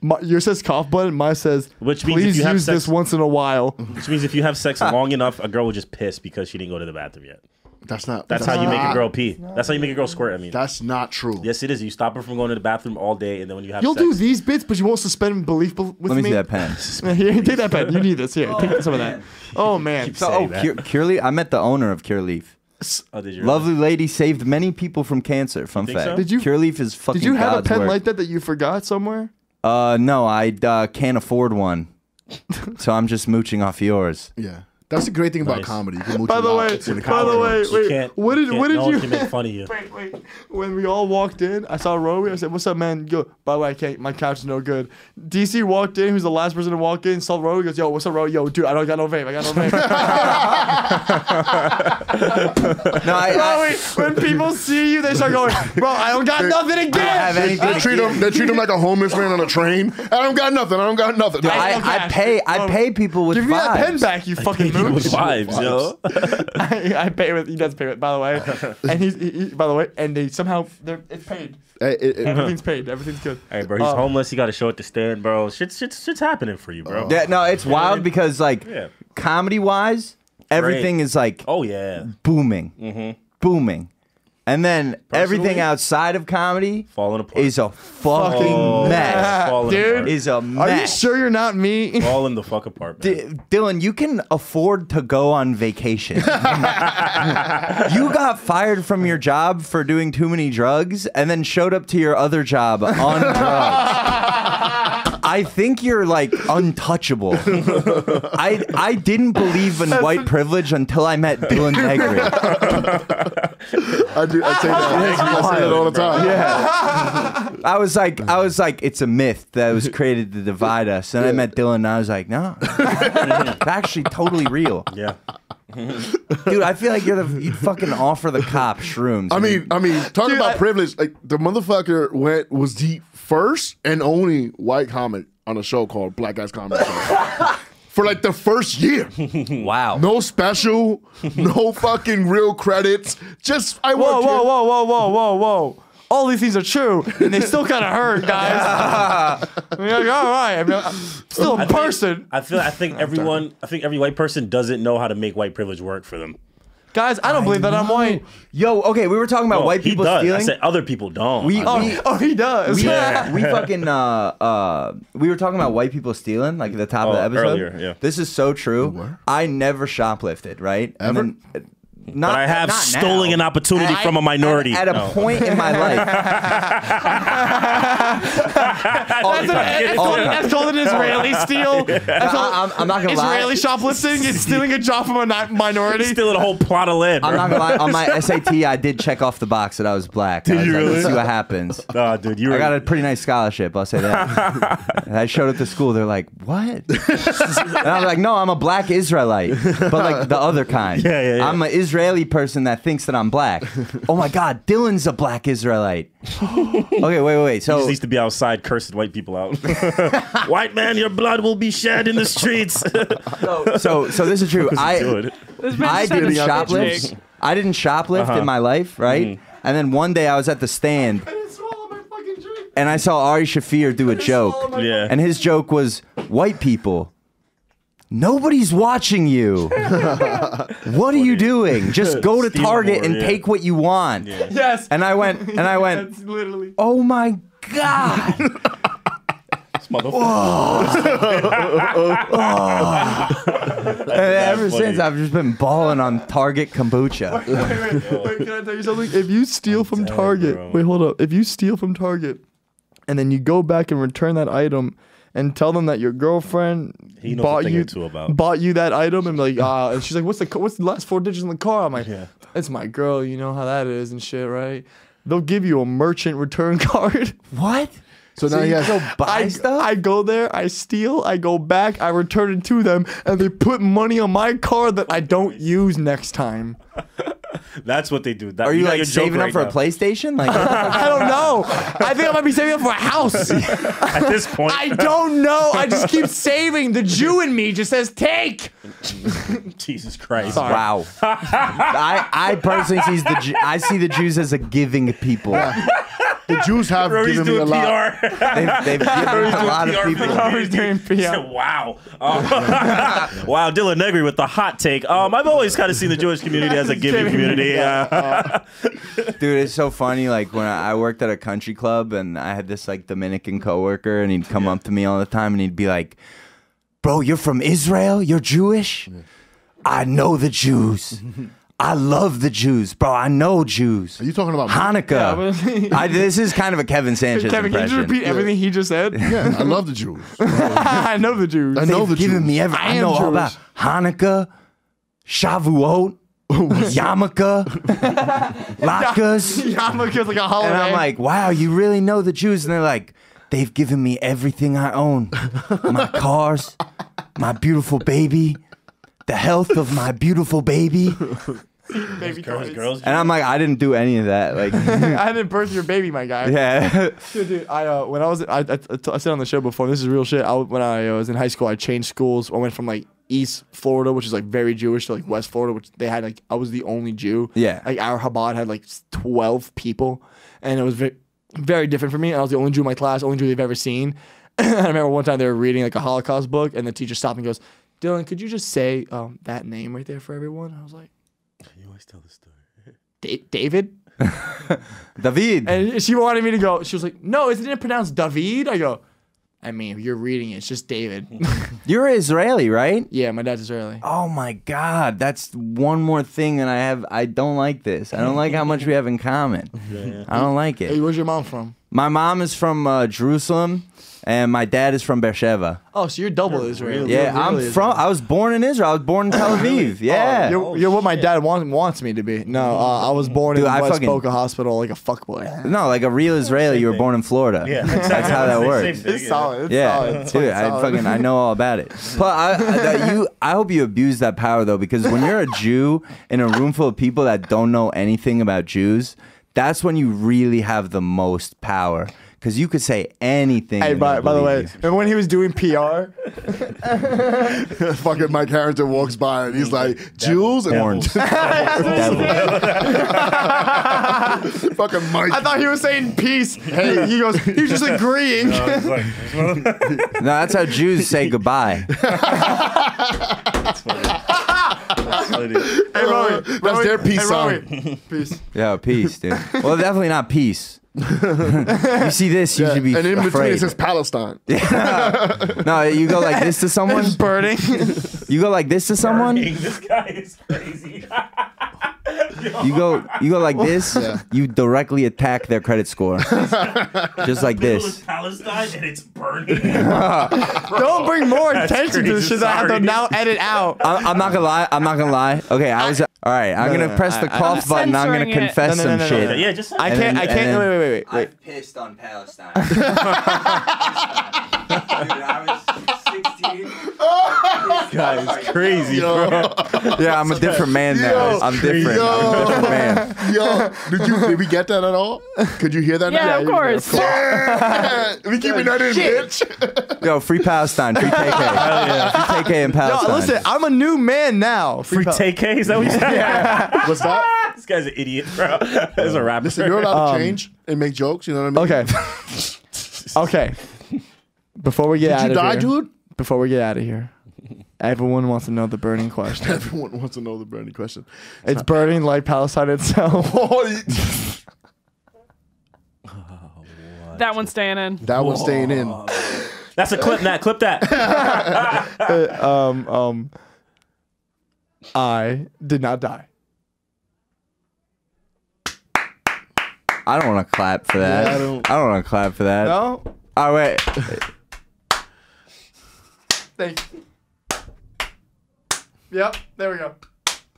My, yours says cough button. Mine says, Which means if please you have use sex- this once in a while. Which means if you have sex long enough, a girl will just piss because she didn't go to the bathroom yet. That's not. That's, how you make a girl pee. That's how you make a girl squirt. I mean, That's not true. yes, it is. You stop her from going to the bathroom all day, and then when you have You'll sex, do these bits, but you won't suspend belief be- with Let me me. see that pen. *laughs* Here, take that pen. You need this. Here, take some of that. *laughs* Oh man. So, oh, that. Cure, Curaleaf. I met the owner of Curaleaf. Oh, did you Lovely lady saved many people from cancer. Fun think fact. so? Did you- Curaleaf is fucking Did you have God's a pen work. like that that you forgot somewhere? Uh, no, I uh, can't afford one, *laughs* so I'm just mooching off yours. Yeah. That's the great thing about Nice. comedy. You can mooch By the way, by comes the way, girls. You wait. can't. What you did can't- what did no you? can make fun of you. Wait, wait. When we all walked in, I saw Roey. I said, "What's up, man?" Go. By the way, I can't. My couch is no good. DC walked in. Who's the last person to walk in? Saw Roey. Goes, "Yo, what's up, Roey? Yo, dude, I don't got no vape. I got no vape." *laughs* No, I, I, Roey, when people see you, they start going, "Bro, I don't got nothing to I have give." anything They treat them. They treat him like a homeless man on a train. I don't got nothing. I don't got nothing. I, no I cash. pay. I pay people with Give me that pen back, you fucking People with mooch. vibes, yo. *laughs* I, I pay with. He does pay with. By the way, *laughs* and he's he, he- by the way, and they somehow they're it's paid. Hey, it- it- Everything's paid. Everything's good. Hey, bro, he's Uh, homeless. He got to show it to stand, bro. Shit's, shit's, shit's happening for you, bro. Yeah, no, it's wild because like Yeah. comedy wise, everything is like Oh yeah, booming, booming, and then everything outside of comedy falling apart. is a fucking Oh, mess. falling Dude. apart. Is a mess. Are you sure you're not me? *laughs* falling the fuck apart, man. D- Dylan, you can afford to go on vacation. *laughs* you got fired from your job for doing too many drugs and then showed up to your other job on drugs. *laughs* I think you're like untouchable. I I didn't believe in white privilege until I met Dylan *laughs* Negri. I do. I say that. I say that all the time. Yeah. I was like, I was like, it's a myth that was created to divide us. And I met Dylan and I was like, no, it's actually totally real. Yeah. *laughs* Dude, I feel like you're the you'd fucking offer the cop shrooms. I mean, I mean, talking Dude, about I- privilege. Like the motherfucker went was the first and only white comic on a show called Black Guys Comedy Show. *laughs* For like the first year, wow. no special, no fucking real credits. Just I Whoa, worked whoa, here. whoa, whoa, whoa, whoa, whoa. All these things are true, and they still kind of hurt, guys. *laughs* I mean, like, all right, I mean, I'm still a I think- person. I feel. I think everyone. I think every white person doesn't know how to make white privilege work for them. Guys, I don't believe that I'm white. Yo, okay, we were talking about No, white he people does. I stealing. said other people don't. We- Oh, mean, oh, he does. we, *laughs* we fucking uh uh we were talking about white people stealing like at the top of the Oh, episode. earlier, yeah. This is so true. I never shoplifted, right? Ever? And then, not, but I have not stolen now. an opportunity At- from a minority. At, at a No. point in my life. *laughs* all the time. It's All called, the time. it's called an Israeli steal. That's called I, am I'm not gonna Israeli lie. shoplifting. It's stealing a job from a ni- minority. stealing a whole plot of land. I'm not gonna lie. On my *laughs* SAT, I did check off the box that I was black. Did I was you like, really? Let's see what happens. *laughs* Nah, dude, you were. I got a pretty nice scholarship. I'll say that. and I showed up to school. They're like, "What?" and I was like, "No, I'm a black Israelite, but like the other kind. Yeah, yeah, yeah. I'm an Israeli person that thinks that I'm black. *laughs* oh my God, Dylan's a black Israelite. *laughs* okay, wait, wait, wait. He So just needs to be outside cursing white people out. *laughs* white man, your blood will be shed in the streets. so so this is true. I Dude. I didn't shoplift. I didn't shoplift in uh-huh. my life, right? Mm. And then one day I was at the stand and I saw Ari Shaffir do a joke. Yeah. And his joke was white people. Nobody's watching you. *laughs* what are you doing? Just go to Steal Target more, and yeah. take what you want. yes. And I went and I went, literally. "Oh my god." *laughs* Oh. *laughs* Oh. and ever funny. since I've just been balling on Target kombucha. wait, wait, wait, can I tell you something? If you steal from telling you, Target, bro. wait, hold up. If you steal from Target, and then you go back and return that item, and tell them that your girlfriend He knows a bought thing you or two about. bought you that item, and be like, ah, and she's like, what's the co- what's the last four digits in the car? I'm like, Yeah. it's my girl. You know how that is and shit, right? They'll give you a merchant return *laughs* card. What? So now he has. Buy I, stuff? I go there, I steal, I go back, I return it to them, and they put money on my card that I don't use next time. *laughs* That's what they do. That, Are you got like your joke saving up for now. a PlayStation? Like *laughs* I don't know. I think I might be saving up for a house. *laughs* At this point, I don't know. I just keep *laughs* saving. The Jew in me just says take. Jesus Christ. Sorry. Wow. I, I personally see the Ju- I see the Jews as a giving people. The Jews have Bro, he's given *laughs* me a doing lot. PR. They've, they've given a lot of people. for He's doing PR. said, *laughs* wow. Um, *laughs* wow, Dylan Negri with the hot take. Um, I've always kind of seen the Jewish community as a giving community. Uh, Dude, it's so funny. Like when I I worked at a country club and I had this like Dominican coworker and he'd come up to me all the time and he'd be like, Bro, you're from Israel? You're Jewish? I know the Jews. I love the Jews. Bro, I know Jews. Are you talking about? Hanukkah. *laughs* I, this is kind of a Kevin Sanchez Kevin, can you impression. just repeat everything he just said? Yeah, I love the *laughs* Jews. I know the Jews. I know They've the given Jews. me every. I I, am know all about Hanukkah, Shavuot, *laughs* oh Yarmulke, Latkes. Yarmulke is like a holiday. And I'm like, wow, you really know the Jews. And they're like, they've given me everything I own my cars, my beautiful baby, the health of my beautiful baby. *laughs* baby girls, girls. And I'm like, I didn't do any of that. Like, *laughs* I didn't birth your baby, my guy. yeah. *laughs* Dude, dude, I uh, when I was I I said on the show before. This is real shit. I, when I was in high school, I changed schools. I went from like East Florida, which is like very Jewish, to like West Florida, which they had like I was the only Jew. Yeah. Like our Chabad had like twelve people, and it was very very different for me. I was the only Jew in my class, only Jew they've ever seen. *clears throat* I remember one time they were reading like a Holocaust book, and the teacher stopped and goes, "Dylan, could you just say um, that name right there for everyone?" I was like, You always tell the story. *laughs* "Da- "David." *laughs* David. And she wanted me to go. She was like, "No, isn't it pronounced David?" I go, "I mean, you're reading it. It's just David." *laughs* You're Israeli, right? yeah, my dad's Israeli. Oh my God, that's one more thing that I have. I don't like this. I don't like how much we have in common. I don't like Hey, it. where's your mom from? My mom is from uh, Jerusalem, and my dad is from Beersheba. Oh, so you're double Israel. Yeah, You're I'm really from. I was born in Israel. I was born in Tel *coughs* Aviv. Yeah. You're, you're what my dad wants wants me to be. No, uh, I was born Dude, in I West fucking- Boca Hospital like a fuckboy. *laughs* no, like a real Israeli. You were thing. born in Florida. Yeah, That's how that Same works. thing, It's yeah. solid. It's Yeah, solid. It's dude, I fucking I know all about it. *laughs* But I, I you, I hope you abuse that power though, because when you're a Jew in a room full of people that don't know anything about Jews, that's when you really have the most power. Because you could say anything. Hey, by, by the way, believe remember when he was doing PR? *laughs* Fucking Mike Harrington walks by and he's like, Jules and Orange. *laughs* Fucking Mike. I thought he was saying peace. Hey, he goes, he was just *laughs* agreeing. It's No, that's how Jews say goodbye. That's funny. Hey, Roey, That's Roey, their peace hey, sign. Roey, Peace. Yeah, peace, dude. Well, definitely not peace. *laughs* you see this, you Yeah, should be and in between afraid. it says Palestine. *laughs* no, you go like this to someone. Burning. You go like this to someone. this guy is crazy. *laughs* You go, you go like this. You directly attack their credit score, *laughs* just like this. Palestine and it's burning. *laughs* Don't bring more attention to this crazy, shit that I have to now edit out. I'm, I'm not gonna lie. I'm not gonna lie. Okay, I was. All right, I'm No, gonna no, press I- the I- cough button. I'm gonna confess No, no, no, some no, no, shit. yeah, just I can't, then- I can't, and wait, wait, wait, wait. I pissed on Palestine. *laughs* Dude, I was *laughs* 16. guy is crazy, bro. Yeah, I'm a different man now. Yo, I'm different. I'm a different man. *laughs* Yo, did you did we get that at all? Could you hear that? Yeah, now? of course. Yeah, *laughs* we keeping that in, bitch. Yo, free Palestine, free KK, free KK in Yo, Palestine. listen, I'm a new man now. Free Pal- take Is that what you said? What's that? this guy's an idiot, bro. This is a rapper. Listen, you're allowed to um, change and make jokes. You know what I mean? Okay. okay. Before we get out Did you of die, here, dude? Before we get out of here, *laughs* everyone wants to know the burning *laughs* question. Everyone wants to know the burning question. It's burning like Palestine itself. *laughs* That one's staying in. that one's staying in. That's a clip. That clip. That. um, um, I did not die. I don't want to clap for that. Yeah, I I don't- don't, want to clap for that. No? Oh wait. Thank Yep, there we go.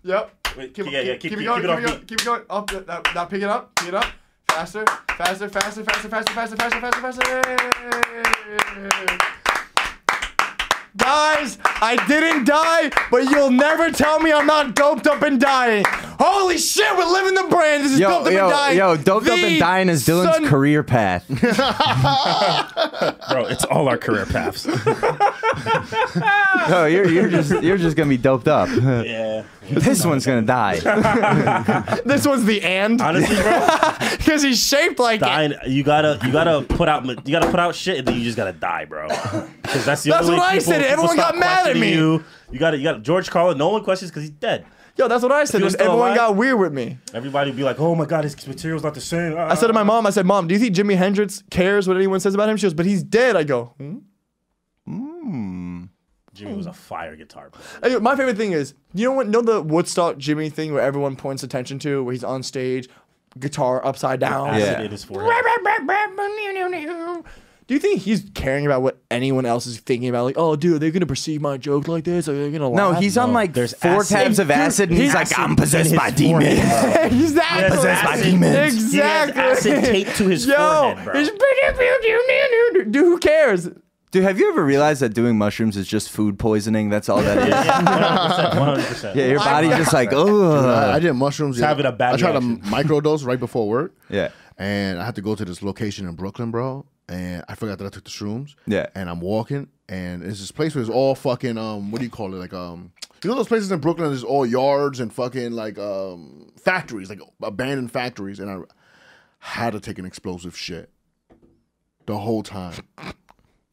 Yep. Wait, Keep, yeah, yeah. keep, Keep, keep keep, it going, it keep it going, keep it going. Up, oh, that, that, that, pick it up, pick it up. Faster, faster, faster, faster, faster, faster, faster, faster, faster. Guys, I didn't die, but you'll never tell me I'm not doped up and dying. Holy shit, we're living the brand. This is Yo, doped up yo, and dying. yo, doped up and dying is Dylan's sun- career path. *laughs* Bro, it's all our career paths. *laughs* No, you're you're just you're just gonna be doped up. yeah. this one's gonna die. *laughs* This one's the and Honestly, bro, because he's shaped like it. dying. You gotta, you gotta put out, you gotta put out shit, and then you just gotta die, bro. Because that's the That's only way what I people, said. people Everyone got mad at me. You, you gotta, you gotta. George Carlin. No one questions because he's dead. Yo, that's what I said. he was and still Everyone alive? got weird with me. Everybody would be like, "Oh my god, his material's not the same." I said to my mom, I said, Mom, do you think Jimi Hendrix cares what anyone says about him? She goes, But he's dead. I go, hmm? Jimi was a fire guitar player. Hey, My favorite thing is, you know what? Know the Woodstock Jimi thing where everyone points attention to, where he's on stage, guitar upside down. Acid Yeah. *laughs* in his forehead. Do you think he's caring about what anyone else is thinking about? Like, oh, dude, they're gonna perceive my joke like this? Are they gonna Laugh? No, laugh? he's on like there's four acid. tabs of acid, and he's he's like, "I'm possessed by his forehead, demons." *laughs* bro. exactly. Possessed by demons. He has Exactly. acid taped to his Yo, forehead, bro. he's dude, who cares? Dude, have you ever realized that doing mushrooms is just food poisoning? That's all that is. *laughs* Yeah, 100%. 100%. Yeah, your body's just like, oh. I did mushrooms. yeah. having a bad I tried a reaction. microdose right before work. Yeah. and I had to go to this location in Brooklyn, bro. And I forgot that I took the shrooms. Yeah. And I'm walking, and it's this place where it's all fucking um, what do you call it? Like um, you know those places in Brooklyn? There's all yards and fucking like um factories, like abandoned factories. And I had to take an explosive shit the whole time,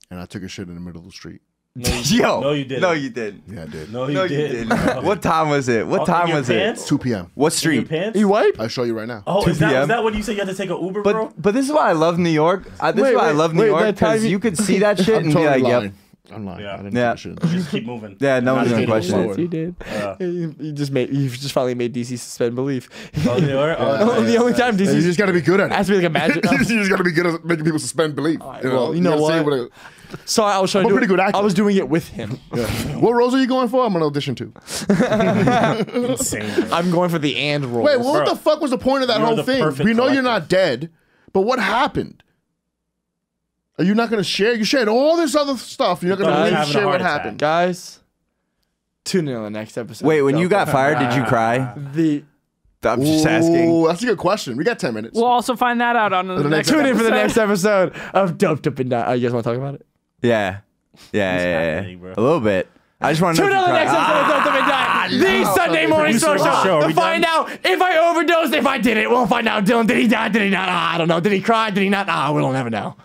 and I took a shit in the middle of the street. *laughs* Yo. No, you didn't. No, you didn't. Yeah, I did. No, you No, you didn't. didn't. *laughs* what time was it? What Oh, time was pants? it? 2 p.m. What street Your street? pants? You wipe? I'll show you right now. Oh, 2 is that, PM? is that what you said? You had to take an Uber, bro? But but this is why I love New York. Uh, this Wait, is why I love New wait, York because you- you could see that *laughs* shit I'm and totally be like, lying. "Yep." I'm lying. Yeah. I didn't Yeah. finish. Just keep moving. Yeah, no one's gonna question slower. it. you did. Yeah. You, you just made. You just finally made DC suspend belief. Oh, they are? Oh, the only time DC. You DC just got to be good at it. has to be like a magic. you just got to be good at making people suspend belief. well, you know gotta say what? It- so I was trying I'm to a do pretty good actor. I was doing it with him. What roles are you going for? I'm gonna audition too. *laughs* insane. I'm going for the and role. Wait, what Bro. the fuck was the point of that You're whole the thing? perfect We know you're not dead, but what happened? Are you not gonna share? You shared all this other stuff. You're not Thought I gonna was really having a share heart what attack. happened. guys, tune in on the next episode. Wait, when you got fired, did you *laughs* cry? the I'm just asking. Ooh, that's a good question. We got ten minutes. We'll also find that out on the, The next next tune in for the next episode of Doped Up and Down. Oh, you guys want to talk about it? Yeah. Yeah, yeah, yeah, happening. A little bit. I just want to know. Tune in if on you the next cried. episode of Doped Up and Down. The Sunday morning producer social show. To find done? out if I overdosed, if I did it. We'll find out. Dylan, did he die? Did he not? Ah, I don't know. Did he cry? Did he not? Ah, we'll never know.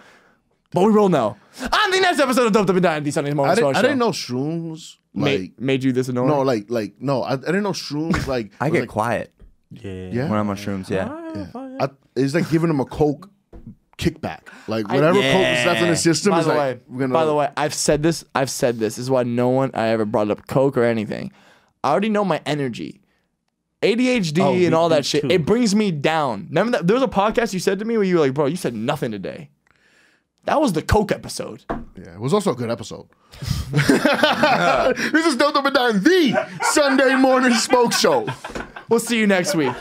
But we will know. On the next episode of Dope Up and Down, the Sunday morning I didn't, social. I didn't know shrooms like made, made you this annoying. no like like no I, I didn't know shrooms like *laughs* I get like, quiet Yeah. yeah when I'm on shrooms. Yeah. I, it's like giving them a coke kickback like whatever coke is left in the system By is the like way, we're gonna by the way, I've said this. I've said this. This is why no one I ever brought up coke or anything. I already know my energy, ADHD Oh, and all that shit. too. It brings me down. Remember that there was a podcast you said to me where you were like, "Bro, you said nothing today." That was the coke episode. yeah it was also a good episode *laughs* this is Dope Up and Down the Sunday morning smoke show We'll see you next week.